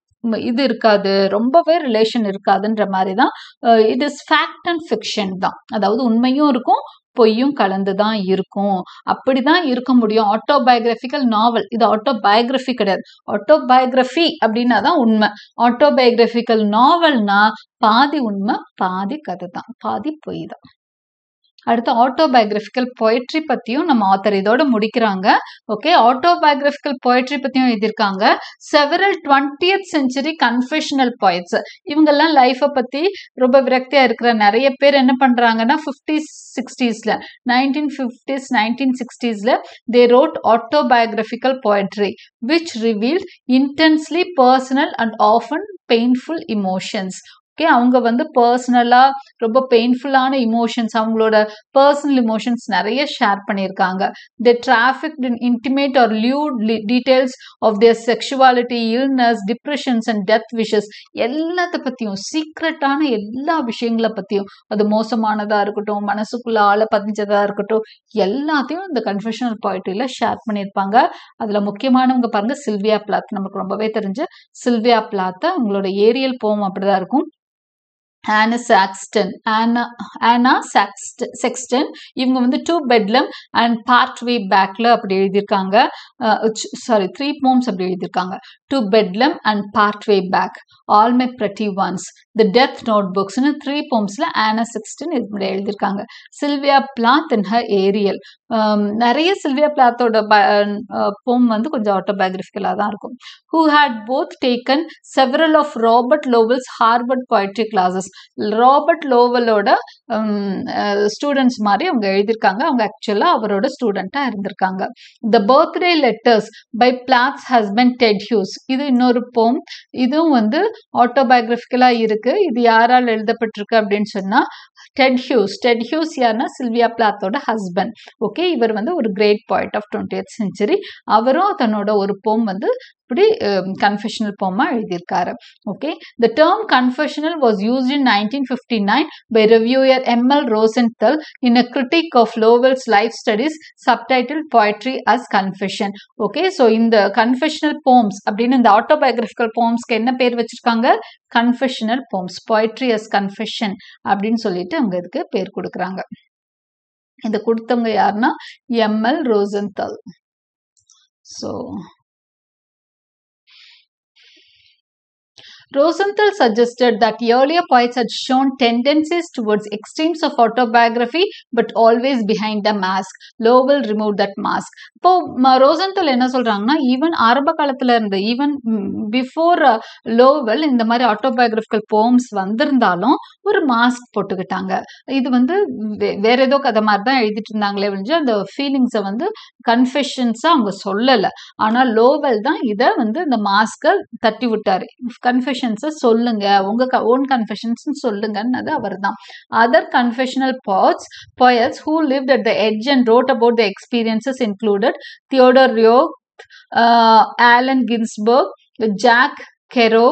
இது இருக்காது ரொம்பவே ரிலேஷன் இருக்காதுன்ற மாதிரி தான் it is fact and fiction தான். அதாவது உண்மையும் இருக்கும் பொய்யும் கலந்து தான் இருக்கும். அப்படிதான் இருக்க முடியும். ஆட்டோபயோகிராபிக்கல் நாவல் இது ஆட்டோபயோகிராஃபி கிடையாது. ஆட்டோபயோகிராஃபி அப்படின்னா தான் உண்மை. ஆட்டோபயோகிராபிக்கல் நாவல்னா பாதி உண்மை பாதி கதை தான் பாதி பொய் தான் அடுத்து ஆட்டோபயோகிராஃபிக்கல் பொயட்ரி பற்றியும் நம்ம ஆத்தர் இதோட முடிக்கிறாங்க. ஓகே ஆட்டோபயோகிராஃபிக்கல் பொயட்ரி பற்றியும் எழுதியிருக்காங்க. Several twentieth century confessional poets இவங்கெல்லாம் லைஃப்பை பற்றி ரொம்ப விரக்தியாக இருக்கிற நிறைய பேர் என்ன பண்ணுறாங்கன்னா ஃபிஃப்டிஸ் சிக்ஸ்டீஸில் nineteen fifties nineteen சிக்ஸ்டீஸில் they wrote autobiographical poetry which reveal intensely personal and often painful emotions okay அவங்க வந்து பர்சனலாக ரொம்ப பெயின்ஃபுல்லான இமோஷன்ஸ் அவங்களோட பர்சனல் இமோஷன்ஸ் நிறைய ஷேர் பண்ணியிருக்காங்க. The traffic in intimate or lurid details of their sexuality illness depressions and death wishes எல்லாத்த பற்றியும் சீக்ரெட்டான எல்லா விஷயங்களை பற்றியும் அது மோசமானதாக இருக்கட்டும் மனசுக்குள்ள ஆள பதிஞ்சதாக இருக்கட்டும் எல்லாத்தையும் இந்த கன்ஃபெஷனல் பாயிட்டியில் ஷேர் பண்ணியிருப்பாங்க. அதில் முக்கியமானவங்க பாருங்க சில்வியா பிளாத். நமக்கு ரொம்பவே தெரிஞ்ச சில்வியா பிளாத்த அவங்களோட ஏரியல் போம் அப்படிதான் இருக்கும். ஆனா சாக்ஸ்டன் ஆனா ஆனா சாக்ஸ்டன் செக்ஸ்டன் இவங்க வந்து to Bedlam and part way back அப்படி எழுதியிருக்காங்க. சாரி த்ரீ போம்ஸ் அப்படி எழுதியிருக்காங்க. To Bedlam and part way back all my pretty ones the death note புக்ஸ்னு த்ரீ போம்ஸில் ஆனா சிக்ஸ்டன் இது இப்படி எழுதியிருக்காங்க. Sylvia Plath in her Ariel நிறைய சில்வியா பிளாத்தோட போம் வந்து கொஞ்சம் ஆட்டோபயோகிராஃபிக்கலாக தான் இருக்கும். Who had both taken several of Robert Lowell's Harvard poetry classes Robert லோவலோட students மாதிரி அவங்க எழுதியிருக்காங்க. அவங்க ஆக்சுவலாக அவரோட ஸ்டூடெண்ட்டாக இருந்திருக்காங்க. The birthday letters by Plath's husband Ted Hughes இது இன்னொரு போம் இதுவும் வந்து ஆட்டோபயோகிராஃபிக்கலாக இருக்கு. இது யாரால் எழுதப்பட்டிருக்கு அப்படின்னு சொன்னா டெட் ஹியூஸ் டெட் ஹியூஸ் யாருன்னா சில்வியா பிளாத்தோட ஹஸ்பண்ட் ஓகே இவர் வந்து ஒரு great point of twenty century அவரும் தன்னோட ஒரு போம் வந்து இப்படி um, கன்ஃபெஷனல் போமா எழுதியிருக்காரு. Okay the term confessional was used in nineteen fifty nine by reviewer M L Rosenthal in a critique of Lowell's life studies subtitle poetry as confession okay so இந்த confessional poems அப்படின்னு இந்த autobiographical போம்ஸ்க்கு என்ன பேர் வச்சிருக்காங்க? Confessional poems poetry as confession அப்படின்னு சொல்லிட்டு அவங்க இதுக்கு பேர் கொடுக்குறாங்க. இந்த கொடுத்தவங்க யாருன்னா M L Rosenthal so Rosenthal suggested that earlier poets had shown tendencies towards extremes of autobiography, but always behind the mask. Lowell removed that mask. இப்போ ரோசன்தல் என்ன சொல்றாங்கன்னா ஈவன் ஆரம்ப காலத்துல இருந்து ஈவன் பிஃபோர் லோவல் இந்த மாதிரி ஆட்டோபயோகிராபிக்கல் போம்ஸ் வந்திருந்தாலும் ஒரு மாஸ்க் போட்டுக்கிட்டாங்க இது வந்து வேற ஏதோ கதை மாதிரி தான் எழுதிட்டு இருந்தாங்களே வந்து அந்த ஃபீலிங்ஸை வந்து கன்ஃபெஷன்ஸாக அவங்க சொல்லலை ஆனால் லோவல் தான் இதை வந்து இந்த மாஸ்கை தட்டி விட்டாரு கன்ஃபெஷன்ஸை சொல்லுங்க உங்க ஓன் கன்ஃபெஷன்ஸ் சொல்லுங்கன்னது அவர் தான் other confessional poets peers who live at the edge and wrote about the experiences included Theodore Rio Allen Ginsberg Jack Kerouac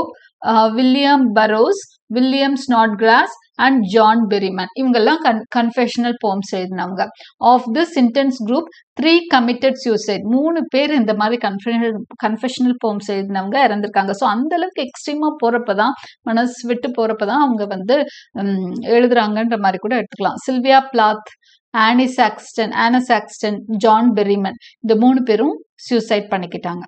William Burroughs William Snodgrass and John Berryman இவங்கெல்லாம் con confessional poems எழுதினவங்க. Of this intense group three committed suicide மூணு பேர் இந்த மாதிரி confessional confessional poems எழுதினவங்க இறந்துருக்காங்க. So அந்த அளவுக்கு எக்ஸ்ட்ரீமாக போகிறப்ப தான் மனசு விட்டு போகிறப்ப தான் அவங்க வந்து எழுதுறாங்கன்ற மாதிரி கூட எடுத்துக்கலாம். சில்வியா பிளாத் ஆனி சாக்ஸ்டன் ஆனா சாக்ஸ்டன் ஜான் பெரிமன் இந்த மூணு பேரும் சூசைட் பண்ணிக்கிட்டாங்க.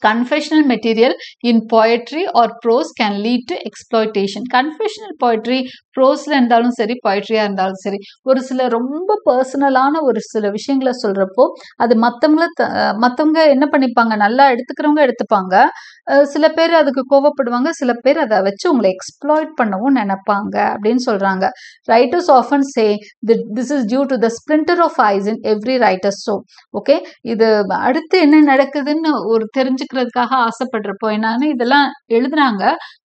Confessional material in poetry or prose can lead to exploitation. Confessional poetry ப்ரோஸில் இருந்தாலும் சரி பொய்ட்ரியாக இருந்தாலும் சரி ஒரு சில ரொம்ப பர்சனலான ஒரு சில விஷயங்களை சொல்கிறப்போ அது மற்றவங்கள த மற்றவங்க என்ன பண்ணிப்பாங்க? நல்லா எடுத்துக்கிறவங்க எடுத்துப்பாங்க. சில பேர் அதுக்கு கோவப்படுவாங்க சில பேர் அதை வச்சு உங்களை எக்ஸ்ப்ளாய்ட் பண்ணவும் நினைப்பாங்க அப்படின்னு சொல்கிறாங்க writers often say this is due to the splinter of ice in every writers so okay இது அடுத்து என்ன நடக்குதுன்னு ஒரு தெரிஞ்சுக்கிறதுக்காக ஆசைப்படுறப்போ என்னன்னு இதெல்லாம் எழுதுனாங்க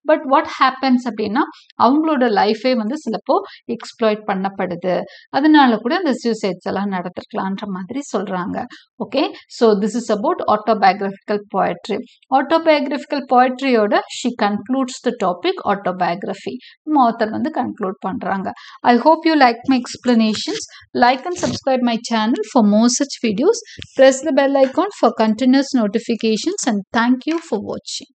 பட் வாட் ஹேப்பன்ஸ் அப்படின்னா அவங்களோட லைஃபே வந்து சிலப்போ எக்ஸ்ப்ளாய்ட் பண்ணப்படுது. அதனால கூட அந்த சூசைட்ஸ் எல்லாம் நடத்திருக்கலான்ற மாதிரி சொல்றாங்க. Okay so this is about autobiographical poetry autobiographical போய்ட்ரியோட she concludes the topic autobiography author வந்து கன்க்ளூட் பண்றாங்க. I hope you like my explanations like and subscribe my channel for more such videos press the bell icon for continuous notifications and thank you for வாட்சிங்